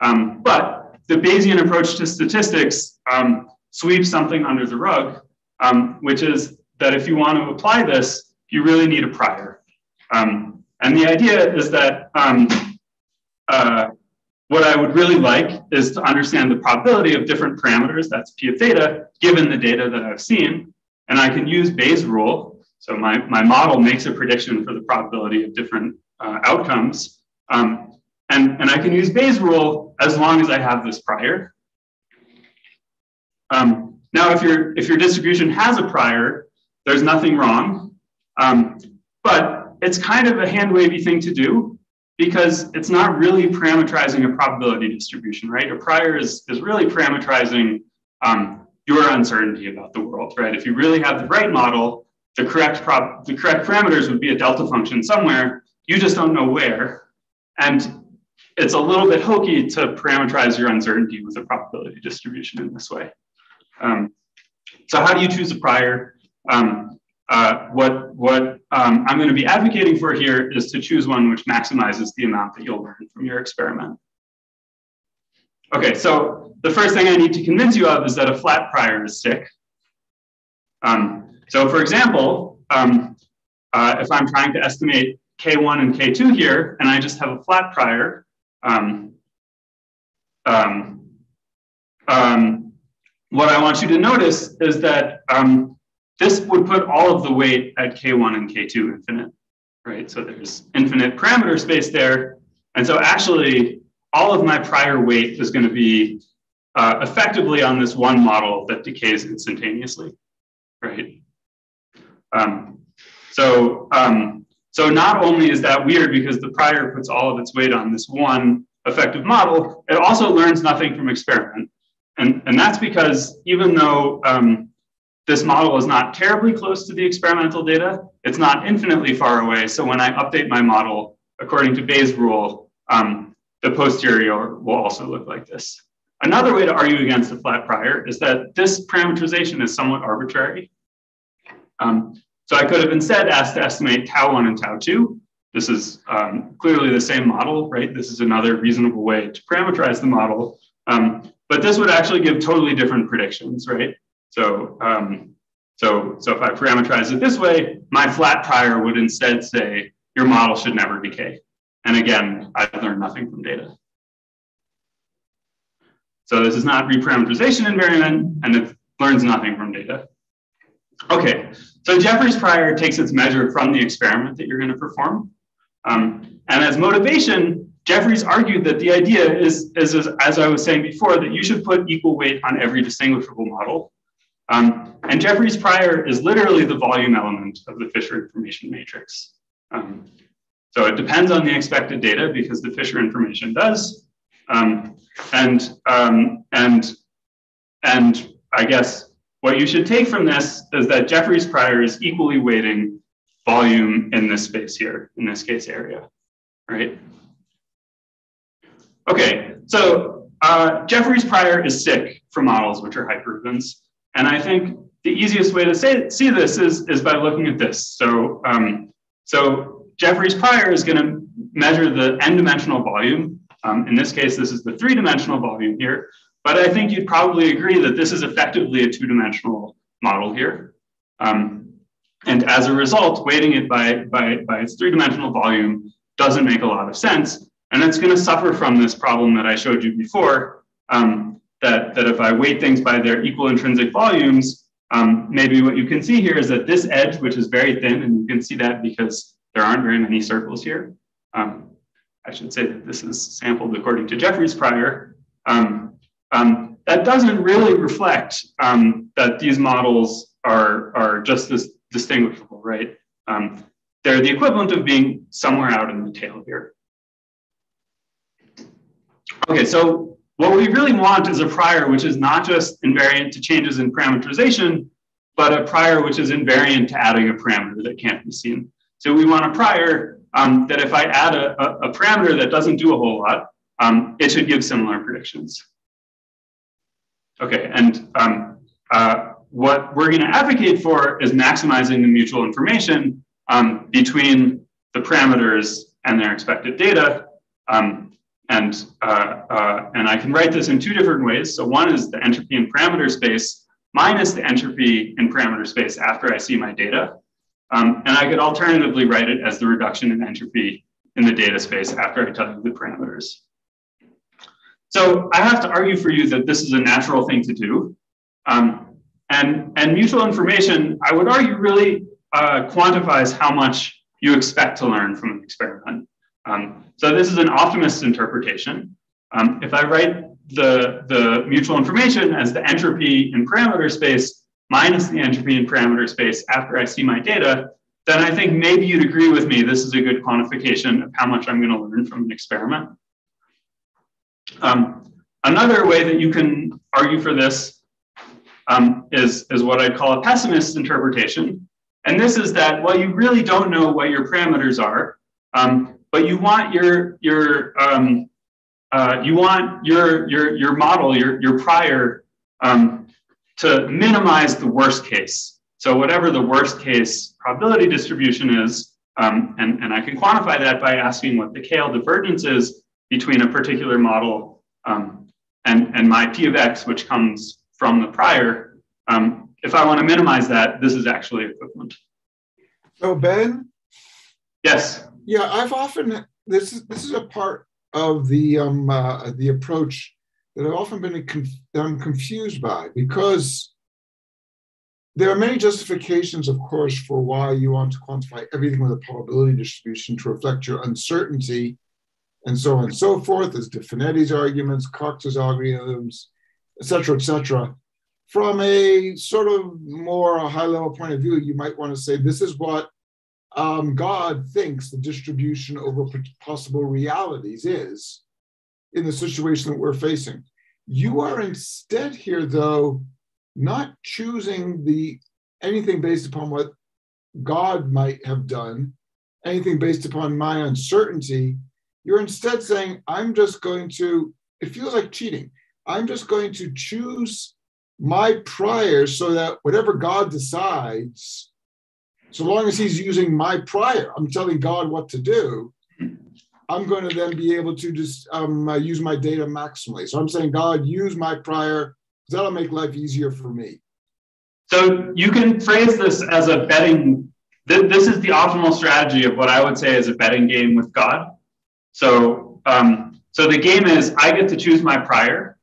Um, but the Bayesian approach to statistics um, sweeps something under the rug, um, which is that if you want to apply this, you really need a prior. Um, and the idea is that um, uh, what I would really like is to understand the probability of different parameters, that's p of theta, given the data that I've seen. And I can use Bayes' rule. So my, my model makes a prediction for the probability of different uh, outcomes. Um, and, and I can use Bayes' rule as long as I have this prior. Um, now, if your, if your distribution has a prior, there's nothing wrong. Um, but it's kind of a hand wavy thing to do because it's not really parameterizing a probability distribution, right? A prior is, is really parameterizing um, your uncertainty about the world, right? If you really have the right model, the correct prob the correct parameters would be a delta function somewhere. You just don't know where. And it's a little bit hokey to parameterize your uncertainty with a probability distribution in this way. Um, so how do you choose a prior? Um, uh, what what um, I'm going to be advocating for here is to choose one which maximizes the amount that you'll learn from your experiment. Okay, so the first thing I need to convince you of is that a flat prior is sick. Um, so for example, um, uh, if I'm trying to estimate K1 and K2 here, and I just have a flat prior, um, um, um, what I want you to notice is that um, this would put all of the weight at K1 and K2 infinite, right? So there's infinite parameter space there. And so actually, all of my prior weight is going to be uh, effectively on this one model that decays instantaneously, right? Um, so, um, so not only is that weird because the prior puts all of its weight on this one effective model, it also learns nothing from experiment. And, and that's because even though um, this model is not terribly close to the experimental data, it's not infinitely far away. So when I update my model, according to Bayes' rule, um, the posterior will also look like this. Another way to argue against the flat prior is that this parameterization is somewhat arbitrary. Um, so I could have instead asked to estimate tau one and tau two. This is um, clearly the same model, right? This is another reasonable way to parameterize the model. Um, but this would actually give totally different predictions, right? So, um, so, so if I parameterize it this way, my flat prior would instead say your model should never decay. And again, I've learned nothing from data. So this is not reparameterization invariant, and it learns nothing from data. Okay, so Jeffreys prior takes its measure from the experiment that you're going to perform. Um, and as motivation, Jeffreys argued that the idea is, is, is, as I was saying before, that you should put equal weight on every distinguishable model. Um, and Jeffreys prior is literally the volume element of the Fisher information matrix. Um, so it depends on the expected data because the Fisher information does. Um, and, um, and, and I guess what you should take from this is that Jeffreys prior is equally weighting volume in this space here, in this case area, right? Okay, so uh, Jeffreys prior is sick for models which are hyperribbons. And I think the easiest way to say, see this is, is by looking at this. So, um, so Jeffreys prior is going to measure the n-dimensional volume. Um, in this case, this is the three-dimensional volume here. But I think you'd probably agree that this is effectively a two-dimensional model here. Um, and as a result, weighting it by, by, by its three-dimensional volume doesn't make a lot of sense. And it's going to suffer from this problem that I showed you before, um, that, that if I weight things by their equal intrinsic volumes, um, maybe what you can see here is that this edge, which is very thin, and you can see that because there aren't very many circles here. Um, I should say that this is sampled according to Jeffreys prior. Um, um, that doesn't really reflect um, that these models are, are just as distinguishable, right? Um, they're the equivalent of being somewhere out in the tail here. Okay, so what we really want is a prior which is not just invariant to changes in parameterization, but a prior which is invariant to adding a parameter that can't be seen. So we want a prior um, that if I add a, a, a, parameter that doesn't do a whole lot, um, it should give similar predictions. Okay, and um, uh, what we're going to advocate for is maximizing the mutual information um, between the parameters and their expected data. Um, and, uh, uh, and I can write this in two different ways. So one is the entropy in parameter space minus the entropy in parameter space after I see my data. Um, and I could alternatively write it as the reduction in entropy in the data space after I tell you the parameters. So I have to argue for you that this is a natural thing to do. Um, and, and mutual information, I would argue, really uh, quantifies how much you expect to learn from an experiment. Um, so this is an optimist interpretation. Um, if I write the, the mutual information as the entropy in parameter space minus the entropy in parameter space after I see my data, then I think maybe you'd agree with me this is a good quantification of how much I'm going to learn from an experiment. Um, another way that you can argue for this um, is, is what I'd call a pessimist interpretation. And this is that, well, you really don't know what your parameters are, um, but you want your, your, um, uh, you want your, your, your model, your, your prior, um, to minimize the worst case. So whatever the worst case probability distribution is, um, and, and I can quantify that by asking what the KL divergence is between a particular model um, and, and my P of X, which comes from the prior, um, if I want to minimize that, this is actually equivalent. So Ben? Yes. Yeah, I've often, this is, this is a part of the, um, uh, the approach that I've often been conf- I'm confused by because there are many justifications, of course, for why you want to quantify everything with a probability distribution to reflect your uncertainty and so on and so forth. There's De Finetti's arguments, Cox's algorithms, et cetera, et cetera. From a sort of more high level point of view, you might want to say this is what um, God thinks the distribution over possible realities is in the situation that we're facing. You are instead here, though, not choosing the anything based upon what God might have done, anything based upon my uncertainty. You're instead saying, I'm just going to, it feels like cheating. I'm just going to choose my prior so that whatever God decides, so long as he's using my prior, I'm telling God what to do, I'm going to then be able to just um, uh, use my data maximally. So I'm saying, God, use my prior, that'll make life easier for me. So you can phrase this as a betting. Th- this is the optimal strategy of what I would say is a betting game with God. So, um, so the game is I get to choose my prior,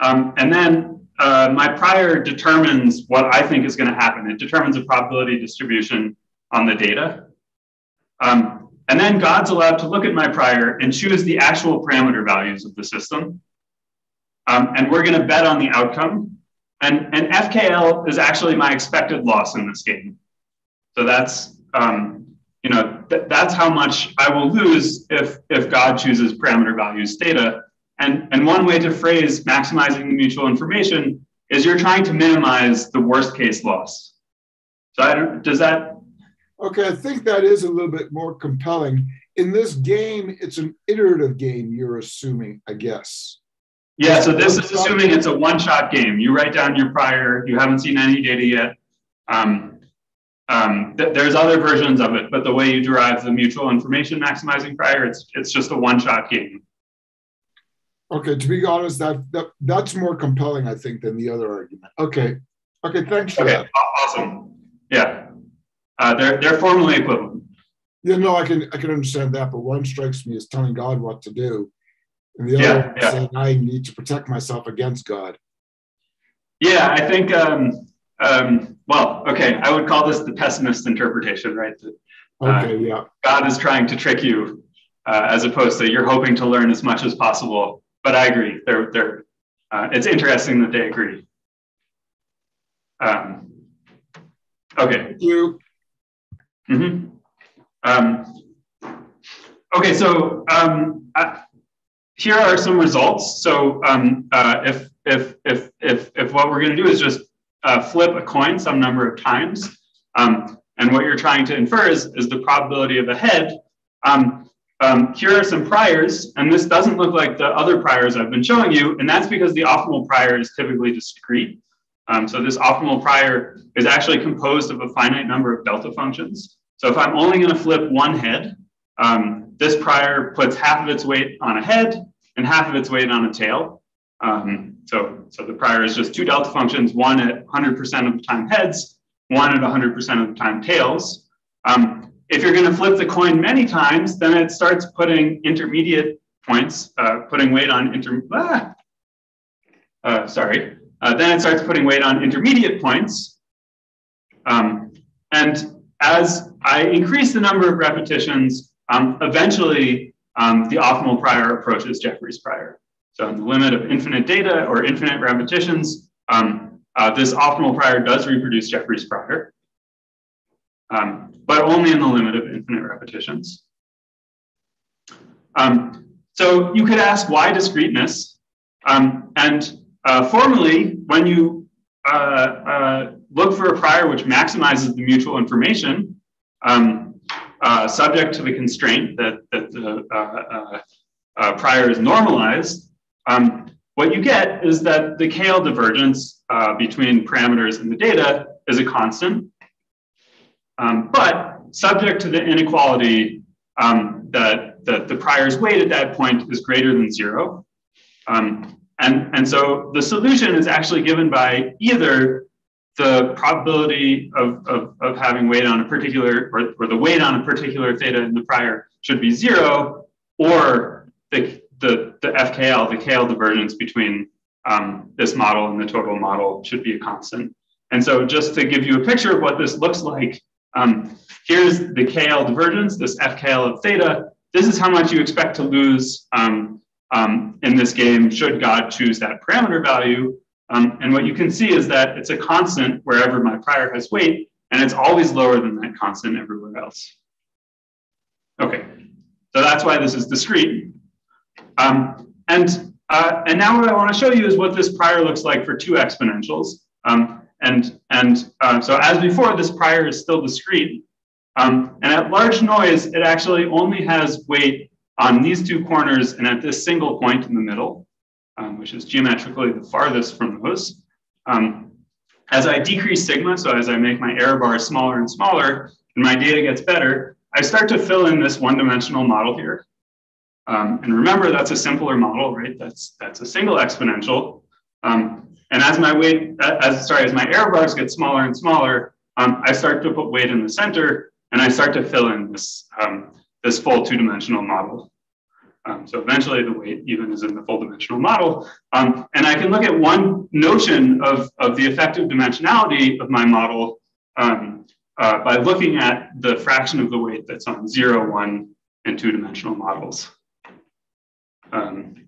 um, and then uh, my prior determines what I think is going to happen. It determines a probability distribution on the data. Um, and then God's allowed to look at my prior and choose the actual parameter values of the system. Um, and we're going to bet on the outcome. And, and FKL is actually my expected loss in this game. So that's, um, you know, th- that's how much I will lose if, if God chooses parameter values theta. And, and one way to phrase maximizing the mutual information is you're trying to minimize the worst case loss. So I don't, does that? Okay, I think that is a little bit more compelling. In this game, it's an iterative game, you're assuming, I guess. Yeah, so this is assuming it's a one shot game. You write down your prior, you haven't seen any data yet. Um, um, th- there's other versions of it, but the way you derive the mutual information maximizing prior, it's, it's just a one shot game. Okay, to be honest, that, that that's more compelling, I think, than the other argument. Okay, okay, thanks for Okay, that. awesome. Yeah, uh, they're they're formally equivalent. Yeah, no, I can I can understand that, but one strikes me as telling God what to do, and the Yeah, other yeah. saying I need to protect myself against God. Yeah, I think. Um, um, well, okay, I would call this the pessimist interpretation, right? That Okay, yeah. God is trying to trick you, uh, as opposed to you're hoping to learn as much as possible. But I agree. They're they're. Uh, it's interesting that they agree. Um, okay. Thank you. Mhm. Um, okay, so um, uh, here are some results. So um, uh, if, if, if, if, if what we're going to do is just uh, flip a coin some number of times, um, and what you're trying to infer is, is the probability of a head, um, um, here are some priors, and this doesn't look like the other priors I've been showing you, and that's because the optimal prior is typically discrete. Um, so this optimal prior is actually composed of a finite number of delta functions. So if I'm only going to flip one head, um, this prior puts half of its weight on a head and half of its weight on a tail. Um, so, so the prior is just two delta functions, one at 100% of the time heads, one at 100% of the time tails. Um, if you're going to flip the coin many times, then it starts putting intermediate points, uh, putting weight on inter. Ah, uh, sorry. Uh, then it starts putting weight on intermediate points. Um, and as I increase the number of repetitions, um, eventually um, the optimal prior approaches Jeffreys prior. So in the limit of infinite data or infinite repetitions, um, uh, this optimal prior does reproduce Jeffreys prior, um, but only in the limit of infinite repetitions. Um, so you could ask why discreteness? Um, and uh, formally, when you uh, uh, look for a prior which maximizes the mutual information, um, uh, subject to the constraint that, that the uh, uh, uh, prior is normalized, um, what you get is that the KL divergence uh, between parameters in the data is a constant. Um, but subject to the inequality um, that, that the prior's weight at that point is greater than zero. Um, and, and so the solution is actually given by either the probability of, of, of having weight on a particular, or, or the weight on a particular theta in the prior should be zero, or the, the, the FKL, the KL divergence between um, this model and the total model should be a constant. And so just to give you a picture of what this looks like, um, here's the KL divergence, this FKL of theta. This is how much you expect to lose um, um, in this game should God choose that parameter value. Um, and what you can see is that it's a constant wherever my prior has weight, and it's always lower than that constant everywhere else. Okay, so that's why this is discrete. Um, and, uh, and now what I want to show you is what this prior looks like for two exponentials. Um, and and uh, so as before, this prior is still discrete. Um, and at large noise, it actually only has weight on these two corners and at this single point in the middle, um, which is geometrically the farthest from those. Um, as I decrease sigma, so as I make my error bars smaller and smaller, and my data gets better, I start to fill in this one-dimensional model here. Um, and remember, that's a simpler model, right? That's, that's a single exponential. Um, and as my weight, as sorry, as my error bars get smaller and smaller, um, I start to put weight in the center, and I start to fill in this, um, this full two-dimensional model. Um, so eventually the weight even is in the full dimensional model. Um, and I can look at one notion of, of the effective dimensionality of my model uh, by looking at the fraction of the weight that's on zero, one, and two-dimensional models. Um,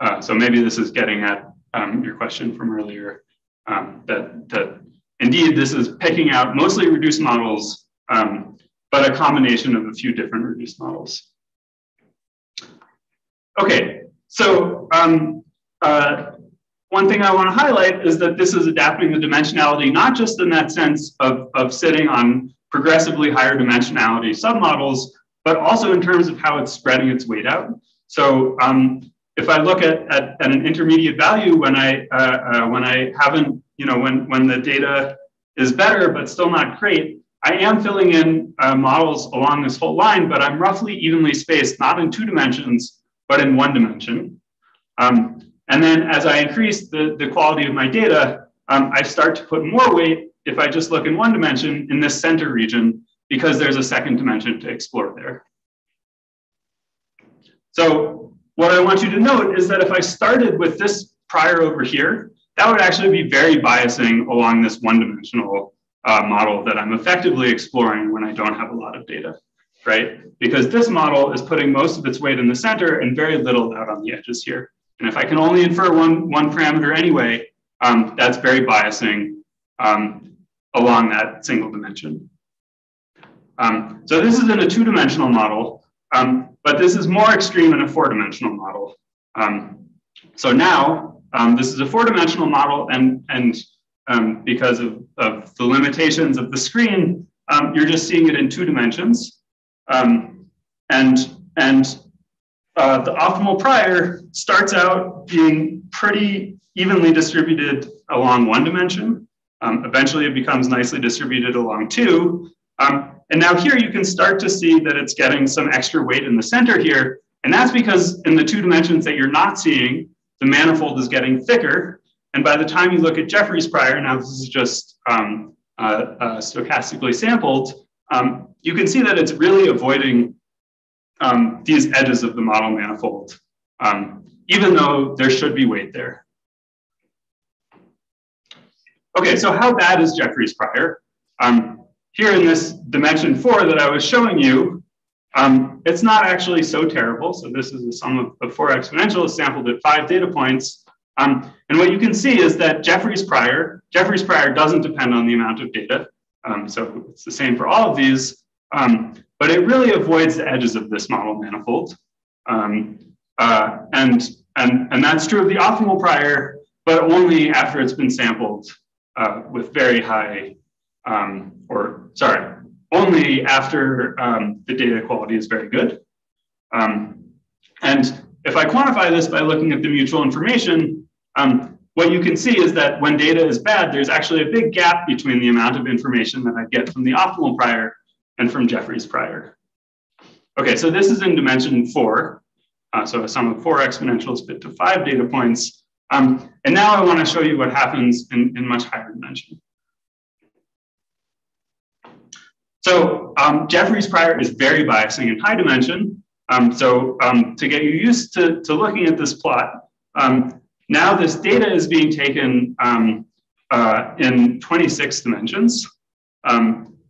uh, so maybe this is getting at um, your question from earlier, um, that, that indeed this is picking out mostly reduced models um, but a combination of a few different reduced models. Okay, so um, uh, one thing I want to highlight is that this is adapting the dimensionality, not just in that sense of, of sitting on progressively higher dimensionality submodels, but also in terms of how it's spreading its weight out. So um, if I look at, at, at, an intermediate value when I, uh, uh, when I haven't, you know, when, when the data is better, but still not great, I am filling in uh, models along this whole line, but I'm roughly evenly spaced, not in two dimensions, but in one dimension. Um, and then as I increase the, the quality of my data, um, I start to put more weight, if I just look in one dimension, in this center region, because there's a second dimension to explore there. So what I want you to note is that if I started with this prior over here, that would actually be very biasing along this one-dimensional uh, model that I'm effectively exploring when I don't have a lot of data, right? Because this model is putting most of its weight in the center and very little out on the edges here. And if I can only infer one, one parameter anyway, um, that's very biasing um, along that single dimension. Um, so this is in a two-dimensional model, um, but this is more extreme in a four-dimensional model. Um, so now um, this is a four-dimensional model, and, and um, because of, of the limitations of the screen, um, you're just seeing it in two dimensions. Um, and and uh, the optimal prior starts out being pretty evenly distributed along one dimension. Um, eventually, it becomes nicely distributed along two. And now here you can start to see that it's getting some extra weight in the center here. And that's because in the two dimensions that you're not seeing, the manifold is getting thicker and by the time you look at Jeffreys prior, now this is just um, uh, uh, stochastically sampled, um, you can see that it's really avoiding um, these edges of the model manifold, um, even though there should be weight there. Okay, so how bad is Jeffreys prior? Um, here in this dimension four that I was showing you, um, it's not actually so terrible. So this is the sum of, of four exponentials sampled at five data points. Um, and what you can see is that Jeffreys prior, Jeffreys prior doesn't depend on the amount of data. Um, so it's the same for all of these, um, but it really avoids the edges of this model manifold. Um, uh, and, and, and that's true of the optimal prior, but only after it's been sampled uh, with very high, um, or sorry, only after um, the data quality is very good. and if I quantify this by looking at the mutual information, um, what you can see is that when data is bad, there's actually a big gap between the amount of information that I get from the optimal prior and from Jeffreys prior. Okay, so this is in dimension four. Uh, so a sum of four exponentials fit to five data points. Um, and now I want to show you what happens in, in much higher dimension. So um, Jeffreys prior is very biasing in high dimension. Um, so um, to get you used to, to looking at this plot, um, now this data is being taken um, uh, in 26 dimensions.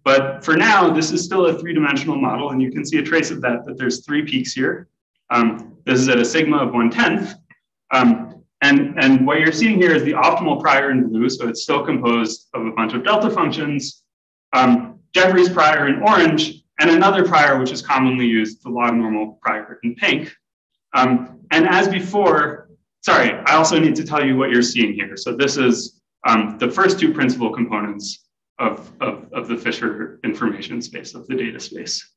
But for now, this is still a three-dimensional model, and you can see a trace of that, that there's three peaks here. this is at a sigma of one-tenth. and, and what you're seeing here is the optimal prior in blue, so it's still composed of a bunch of delta functions. Um, Jeffreys prior in orange, and another prior which is commonly used, the log normal prior in pink. Um, and as before, sorry, I also need to tell you what you're seeing here. So this is um, the first two principal components of, of, of the Fisher information space, of the data space.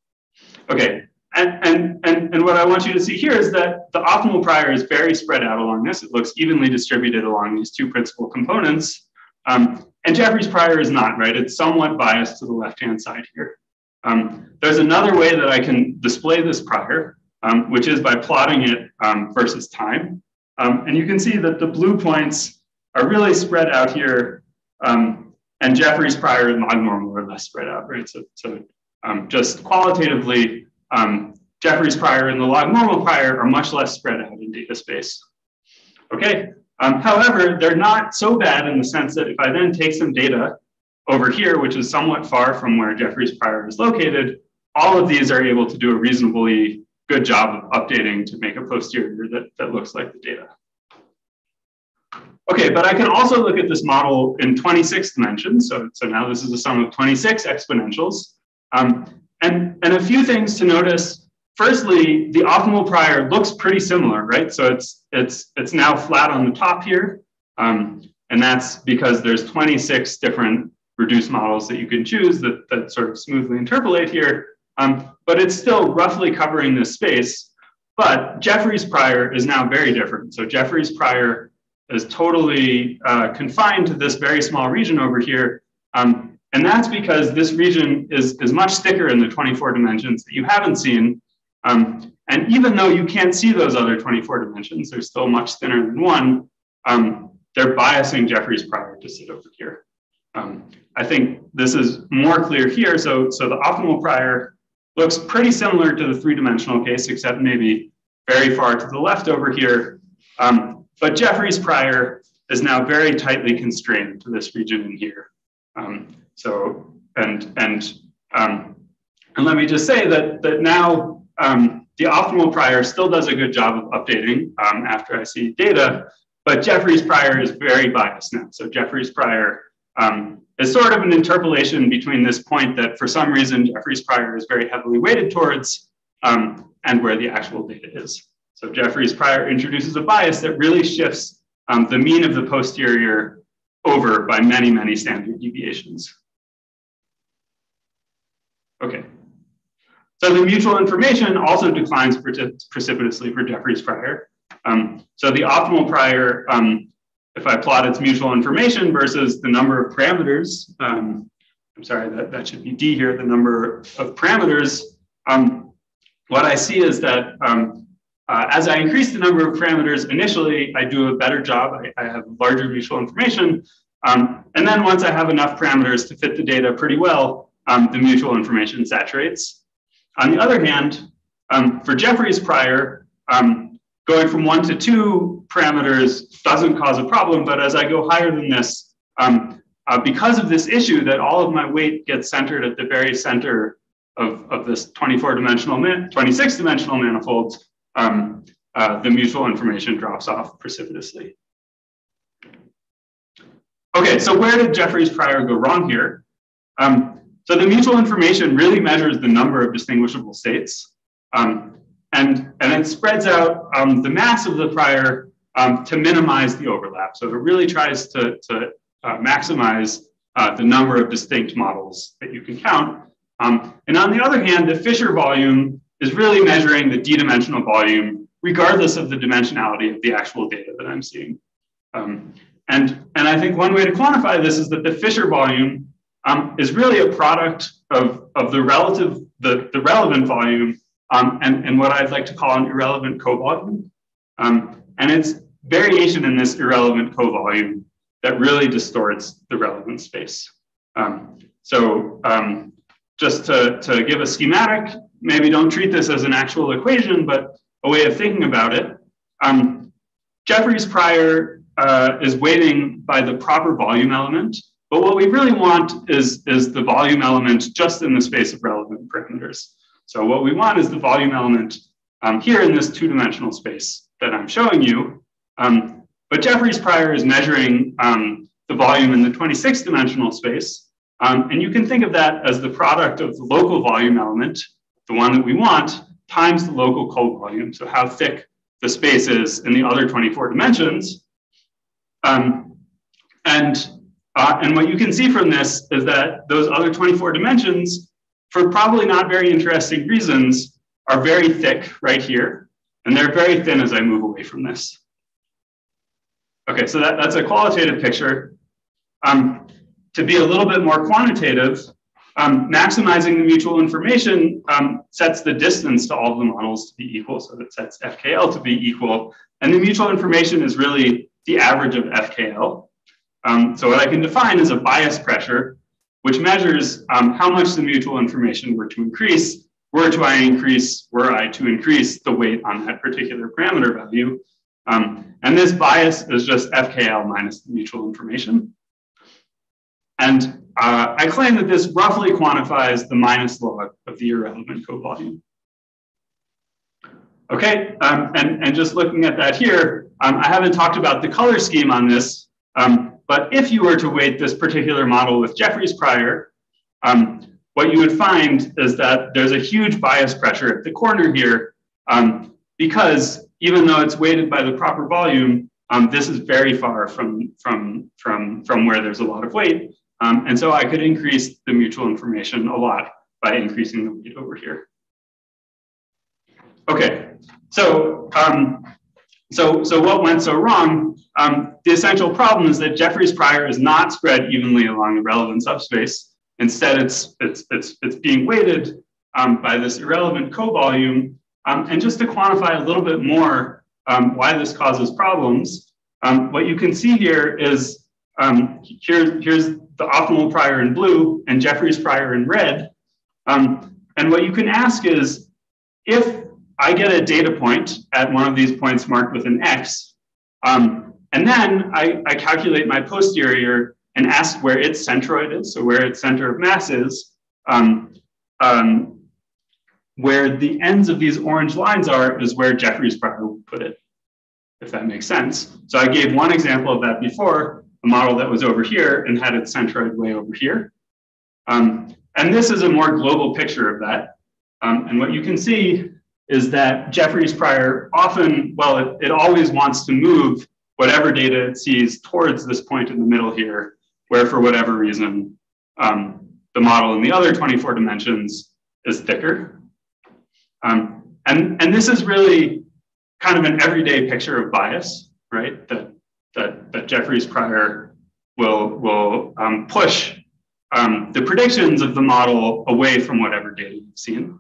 Okay, and, and, and, and what I want you to see here is that the optimal prior is very spread out along this. It looks evenly distributed along these two principal components. Um, and Jeffreys prior is not, right? It's somewhat biased to the left-hand side here. Um, there's another way that I can display this prior, um, which is by plotting it um, versus time. Um, and you can see that the blue points are really spread out here, um, and Jeffreys prior and log normal are less spread out, right? So, so um, just qualitatively, Jeffreys prior and the log normal prior are much less spread out in data space. Okay, um, however, they're not so bad in the sense that if I then take some data over here, which is somewhat far from where Jeffreys prior is located, all of these are able to do a reasonably good job of updating to make a posterior that, that looks like the data. Okay, but I can also look at this model in 26 dimensions. So, so now this is a sum of 26 exponentials. Um, and, and a few things to notice Firstly, the optimal prior looks pretty similar, right? So it's it's it's now flat on the top here, um, and that's because there's 26 different reduced models that you can choose that that sort of smoothly interpolate here. Um, but it's still roughly covering this space. But Jeffreys prior is now very different. So Jeffreys prior is totally uh, confined to this very small region over here. Um, and that's because this region is, is much thicker in the 24 dimensions that you haven't seen. Um, and even though you can't see those other 24 dimensions, they're still much thinner than one, um, they're biasing Jeffreys prior to sit over here. Um, I think this is more clear here. So, so the optimal prior looks pretty similar to the three-dimensional case, except maybe very far to the left over here. Um, but Jeffreys prior is now very tightly constrained to this region in here. Um, so, and, and, um, and let me just say that, that now um, the optimal prior still does a good job of updating um, after I see data, but Jeffreys prior is very biased now. So Jeffreys prior um, is sort of an interpolation between this point that for some reason Jeffreys prior is very heavily weighted towards um, and where the actual data is. So Jeffreys prior introduces a bias that really shifts um, the mean of the posterior over by many, many standard deviations. Okay, so the mutual information also declines precipitously for Jeffreys prior. Um, so the optimal prior, um, if I plot its mutual information versus the number of parameters, um, I'm sorry, that, that should be D here, the number of parameters, um, what I see is that um, uh, as I increase the number of parameters, initially I do a better job, I, I have larger mutual information, um, and then once I have enough parameters to fit the data pretty well, the mutual information saturates. On the other hand, um, for Jeffreys prior, um, going from one to two parameters doesn't cause a problem, but as I go higher than this, um, uh, because of this issue that all of my weight gets centered at the very center of, of this 24 dimensional, 26 dimensional manifold, um, uh, the mutual information drops off precipitously. Okay, so where did Jeffreys prior go wrong here? Um, so the mutual information really measures the number of distinguishable states. Um, and, and it spreads out um, the mass of the prior um, to minimize the overlap. So it really tries to, to uh, maximize uh, the number of distinct models that you can count. Um, and on the other hand, the Fisher volume is really measuring the d-dimensional volume regardless of the dimensionality of the actual data that I'm seeing. Um, and, and I think one way to quantify this is that the Fisher volume um, is really a product of, of the relative, the, the relevant volume um, and, and what I'd like to call an irrelevant co-volume. Um, and it's variation in this irrelevant co-volume that really distorts the relevant space. Um, so um, just to, to give a schematic, maybe don't treat this as an actual equation, but a way of thinking about it. Um, Jeffreys prior uh, is weighting by the proper volume element, but what we really want is, is the volume element just in the space of relevant parameters. So what we want is the volume element um, here in this two-dimensional space that I'm showing you. Um, but Jeffreys prior is measuring um, the volume in the 26 dimensional space. Um, and you can think of that as the product of the local volume element, the one that we want, times the local co-volume. So how thick the space is in the other 24 dimensions. Um, and, uh, and what you can see from this is that those other 24 dimensions, for probably not very interesting reasons, are very thick right here. And they're very thin as I move away from this. Okay, so that, that's a qualitative picture. Um, to be a little bit more quantitative, um, maximizing the mutual information um, sets the distance to all of the models to be equal, so that sets FKL to be equal. And the mutual information is really the average of FKL. Um, so what I can define is a bias pressure, which measures um, how much the mutual information were to increase, were to I increase, were I to increase the weight on that particular parameter value. Um, and this bias is just FKL minus the mutual information. And uh, I claim that this roughly quantifies the minus log of the irrelevant co-volume. Okay, um, and, and just looking at that here, um, I haven't talked about the color scheme on this, um, but if you were to weight this particular model with Jeffreys prior, um, what you would find is that there's a huge bias pressure at the corner here um, because even though it's weighted by the proper volume, um, this is very far from, from, from, from where there's a lot of weight. Um, and so I could increase the mutual information a lot by increasing the weight over here. Okay, so, um, so, so what went so wrong? Um, the essential problem is that Jeffreys prior is not spread evenly along the relevant subspace. Instead, it's, it's, it's, it's being weighted um, by this irrelevant co-volume. Um, and just to quantify a little bit more um, why this causes problems, what you can see here is here, here's the optimal prior in blue and Jeffreys prior in red. Um, and what you can ask is, if I get a data point at one of these points marked with an X, um, and then I, I, calculate my posterior and ask where its centroid is, so where its center of mass is, um, um where the ends of these orange lines are is where Jeffreys prior would put it, if that makes sense. So I gave one example of that before, a model that was over here and had its centroid way over here. Um, and this is a more global picture of that. Um, and what you can see is that Jeffreys prior often, well, it, it always wants to move whatever data it sees towards this point in the middle here, where for whatever reason, um, the model in the other 24 dimensions is thicker. Um, and, and this is really kind of an everyday picture of bias, right? That that, that Jeffreys prior will, will um, push um, the predictions of the model away from whatever data you've seen.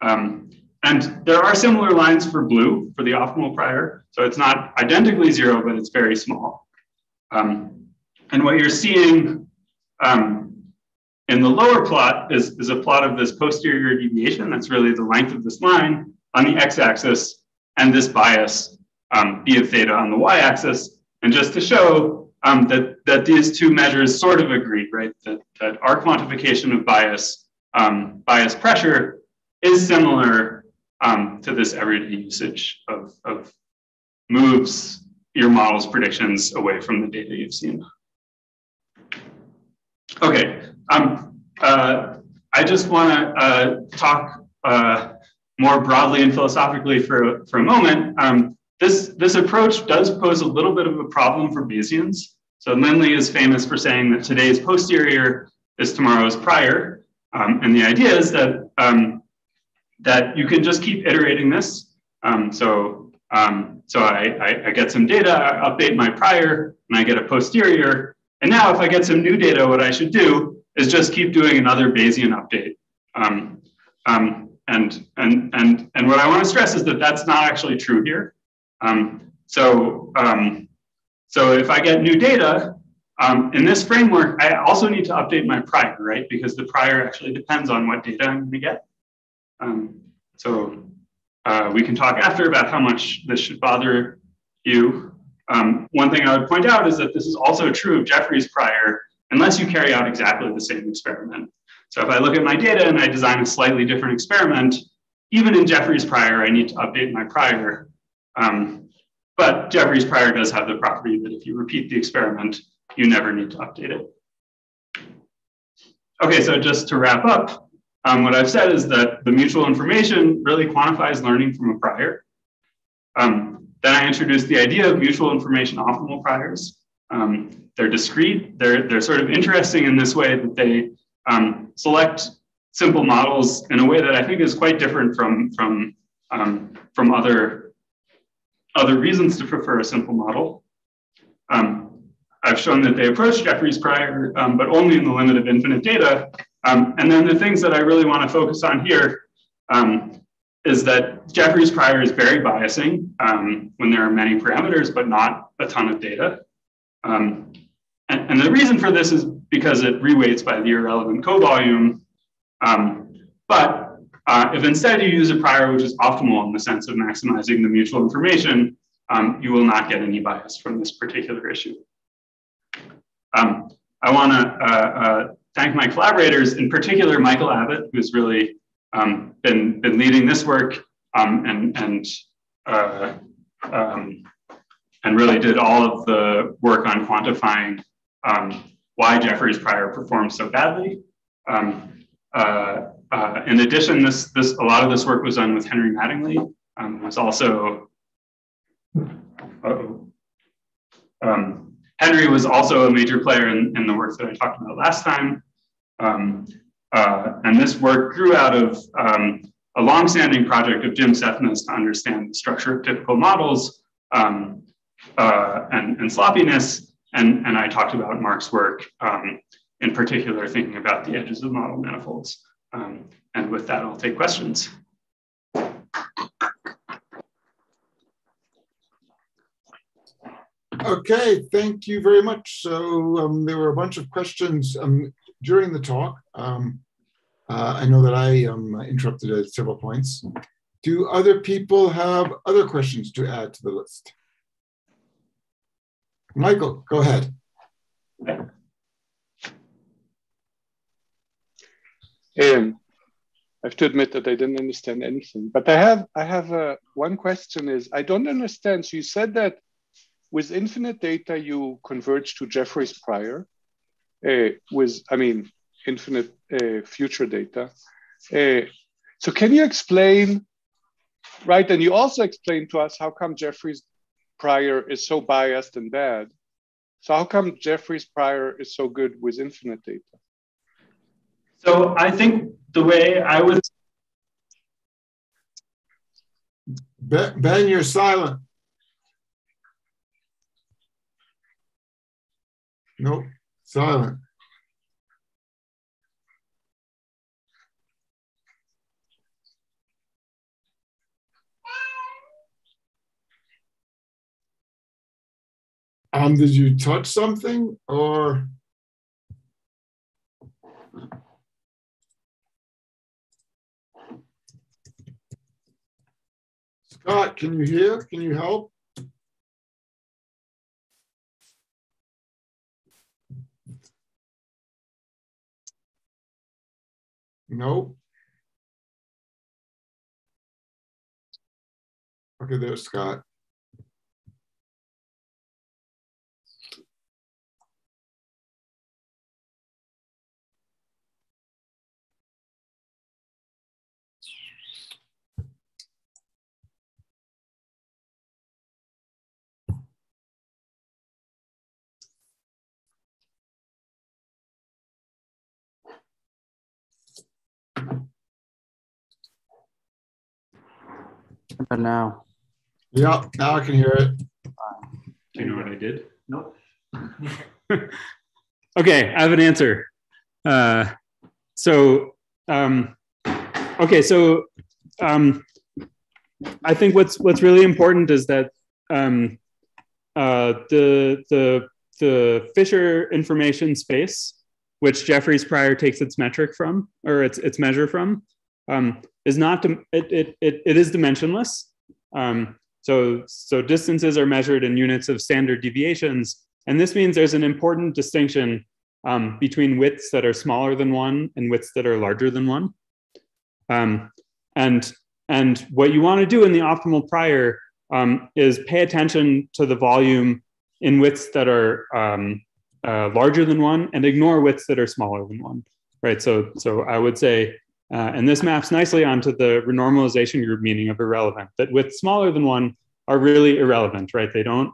Um, and there are similar lines for blue for the optimal prior. So it's not identically zero, but it's very small. Um, and what you're seeing um, in the lower plot is, is a plot of this posterior deviation. That's really the length of this line on the x-axis and this bias, um, b of theta on the y-axis. And just to show um, that, that these two measures sort of agree, right? That, that our quantification of bias, um, bias pressure is similar um, to this everyday usage of, of moves your model's predictions away from the data you've seen. Okay, um, uh, I just want to uh, talk uh, more broadly and philosophically for, for a moment. Um, this, this approach does pose a little bit of a problem for Bayesians. So Lindley is famous for saying that today's posterior is tomorrow's prior. Um, and the idea is that, um, that you can just keep iterating this. Um, so um, so I, I, I, get some data, I update my prior, and I get a posterior. And now if I get some new data, what I should do is just keep doing another Bayesian update. Um, um, and, and, and, and what I want to stress is that that's not actually true here. Um, so, um, so if I get new data, in this framework, I also need to update my prior, right? Because the prior actually depends on what data I'm gonna get. Um, so uh, we can talk after about how much this should bother you. Um, one thing I would point out is that this is also true of Jeffreys prior, unless you carry out exactly the same experiment. So if I look at my data and I design a slightly different experiment, even in Jeffreys prior, I need to update my prior. Um, but Jeffreys prior does have the property that if you repeat the experiment, you never need to update it. Okay, so just to wrap up, um, what I've said is that the mutual information really quantifies learning from a prior. Um, then I introduced the idea of mutual information optimal priors. Um, they're discrete, they're, they're sort of interesting in this way that they um, select simple models in a way that I think is quite different from, from, um, from other, other reasons to prefer a simple model. Um, I've shown that they approach Jeffreys prior, but only in the limit of infinite data. Um, and then the things that I really want to focus on here um, is that Jeffreys prior is very biasing um, when there are many parameters, but not a ton of data. Um, and, and, the reason for this is because it reweights by the irrelevant covolume. Um, but uh, if instead you use a prior which is optimal in the sense of maximizing the mutual information, you will not get any bias from this particular issue. Um, I want to uh, uh, thank my collaborators, in particular Michael Abbott, who's really um, been been leading this work um, and and uh, um, and really did all of the work on quantifying um, why Jeffreys prior performed so badly. Um, uh, uh, in addition, this this a lot of this work was done with Henry Mattingly, um, was also. Um, Henry was also a major player in, in the work that I talked about last time. Um, uh, and this work grew out of um, a longstanding project of Jim Sethna's to understand the structure of typical models um, uh, and, and, sloppiness. And, and I talked about Mark's work, um, in particular, thinking about the edges of model manifolds. Um, and with that, I'll take questions. Okay, thank you very much. So um, there were a bunch of questions um, during the talk. Um, uh, I know that I um, interrupted at several points. Do other people have other questions to add to the list? Michael, go ahead. Um, I have to admit that I didn't understand anything, but I have I have uh, one question is I don't understand. So you said that with infinite data, you converge to Jeffreys prior. Uh, with, I mean, infinite uh, future data. Uh, so can you explain, right? And you also explain to us how come Jeffreys prior is so biased and bad. So how come Jeffreys prior is so good with infinite data? So I think the way I was. Ben, you're silent. Nope, silent. Um, did you touch something or? Scott, can you hear? Can you help? Nope. Okay, there's Scott. But now. Yeah, now I can hear it. Do you know what I did? Nope. <laughs> okay, I have an answer. Uh, so, um, okay, so um, I think what's what's really important is that um, uh, the the the Fisher information space, which Jeffreys prior takes its metric from or its its measure from, um, is not it, it it it is dimensionless. Um, so so distances are measured in units of standard deviations, and this means there's an important distinction um, between widths that are smaller than one and widths that are larger than one. Um, and, and what you want to do in the optimal prior um, is pay attention to the volume in widths that are um, uh, larger than one and ignore widths that are smaller than one, right? So, so I would say, uh, and this maps nicely onto the renormalization group meaning of irrelevant, that widths smaller than one are really irrelevant, right? They don't,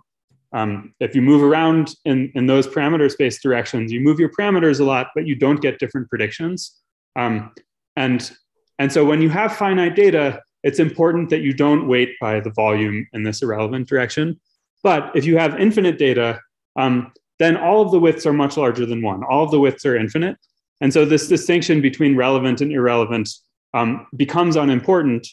um, if you move around in, in those parameter space directions, you move your parameters a lot, but you don't get different predictions. Um, and, and so when you have finite data, it's important that you don't weight by the volume in this irrelevant direction. But if you have infinite data, um, then all of the widths are much larger than one. All of the widths are infinite. And so this distinction between relevant and irrelevant um, becomes unimportant.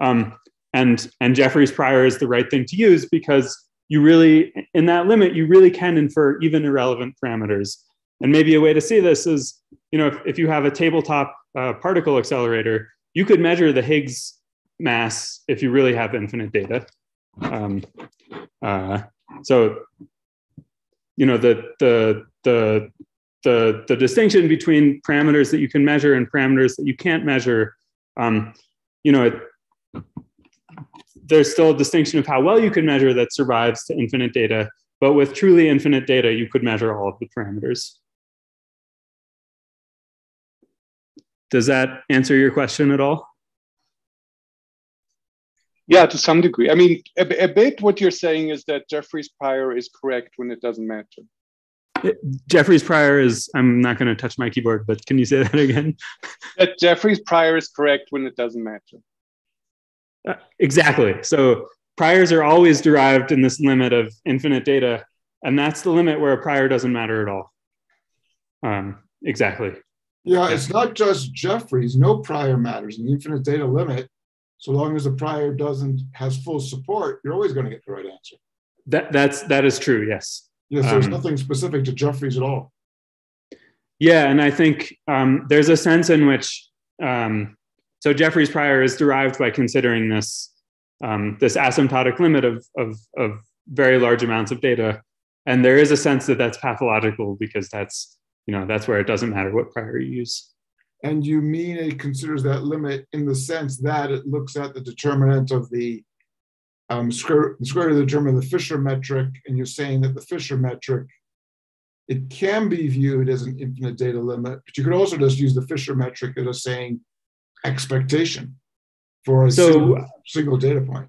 Um, and, and Jeffreys prior is the right thing to use because you really, in that limit, you really can infer even irrelevant parameters. And maybe a way to see this is, you know, if, if you have a tabletop uh, particle accelerator, you could measure the Higgs mass if you really have infinite data. Um, uh, so, you know, the, the, the, the, the distinction between parameters that you can measure and parameters that you can't measure, um, you know, it, there's still a distinction of how well you can measure that survives to infinite data. But with truly infinite data, you could measure all of the parameters. Does that answer your question at all? Yeah, to some degree. I mean, a, a bit what you're saying is that Jeffreys prior is correct when it doesn't matter. Jeffreys prior is, I'm not going to touch my keyboard, but can you say that <laughs> again? that Jeffreys prior is correct when it doesn't matter. Uh, exactly. So priors are always derived in this limit of infinite data, and that's the limit where a prior doesn't matter at all. Um, exactly. Yeah, it's not just Jeffreys. No prior matters in the infinite data limit. So long as the prior doesn't has full support, you're always going to get the right answer. That that's that is true. Yes. Yes, there's um, nothing specific to Jeffreys at all. Yeah, and I think um, there's a sense in which um, so Jeffreys prior is derived by considering this, um, this asymptotic limit of, of, of very large amounts of data. And there is a sense that that's pathological because that's, you know, that's where it doesn't matter what prior you use. And you mean it considers that limit in the sense that it looks at the determinant of the um, square, the square root of the determinant of the Fisher metric, and you're saying that the Fisher metric, it can be viewed as an infinite data limit, but you could also just use the Fisher metric as saying expectation for a so, single, single data point.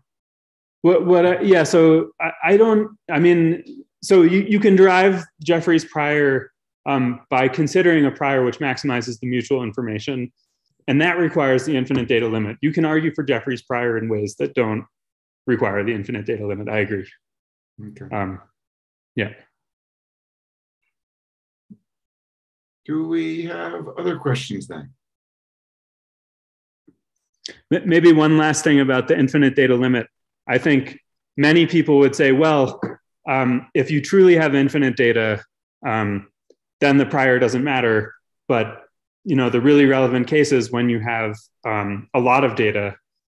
What, what, I, yeah, so I, I, don't, I mean, so you, you can derive Jeffreys prior um, by considering a prior which maximizes the mutual information. And that requires the infinite data limit. You can argue for Jeffreys prior in ways that don't require the infinite data limit. I agree. Okay. Um, yeah. Do we have other questions then? Maybe one last thing about the infinite data limit. I think many people would say, well, um, if you truly have infinite data, um, then the prior doesn't matter. But you know, the really relevant case is when you have um, a lot of data,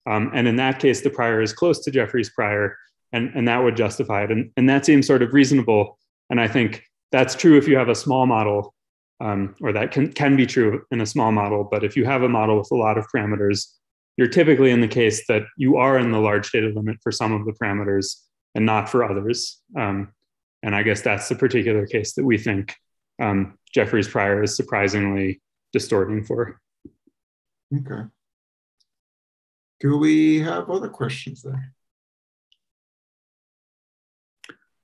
um, and in that case, the prior is close to Jeffreys prior, and, and that would justify it. And, and that seems sort of reasonable. And I think that's true if you have a small model, um, or that can, can be true in a small model. But if you have a model with a lot of parameters, you're typically in the case that you are in the large data limit for some of the parameters and not for others. Um, and I guess that's the particular case that we think um, Jeffreys prior is surprisingly distorting for. Okay. Do we have other questions there?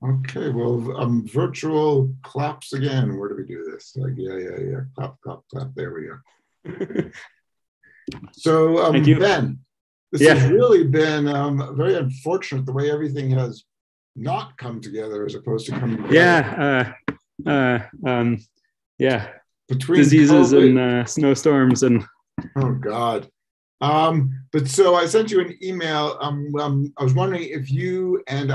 Okay, well, um, virtual claps again. Where do we do this? Like, yeah, yeah, yeah. Clap, clap, clap. There we go. <laughs> So, um, Ben, this yeah. has really been um, very unfortunate the way everything has not come together as opposed to coming together. Yeah. Uh, uh, um, yeah. Between diseases COVID, and uh, snowstorms and. Oh, God. Um, but so I sent you an email. Um, um, I was wondering if you and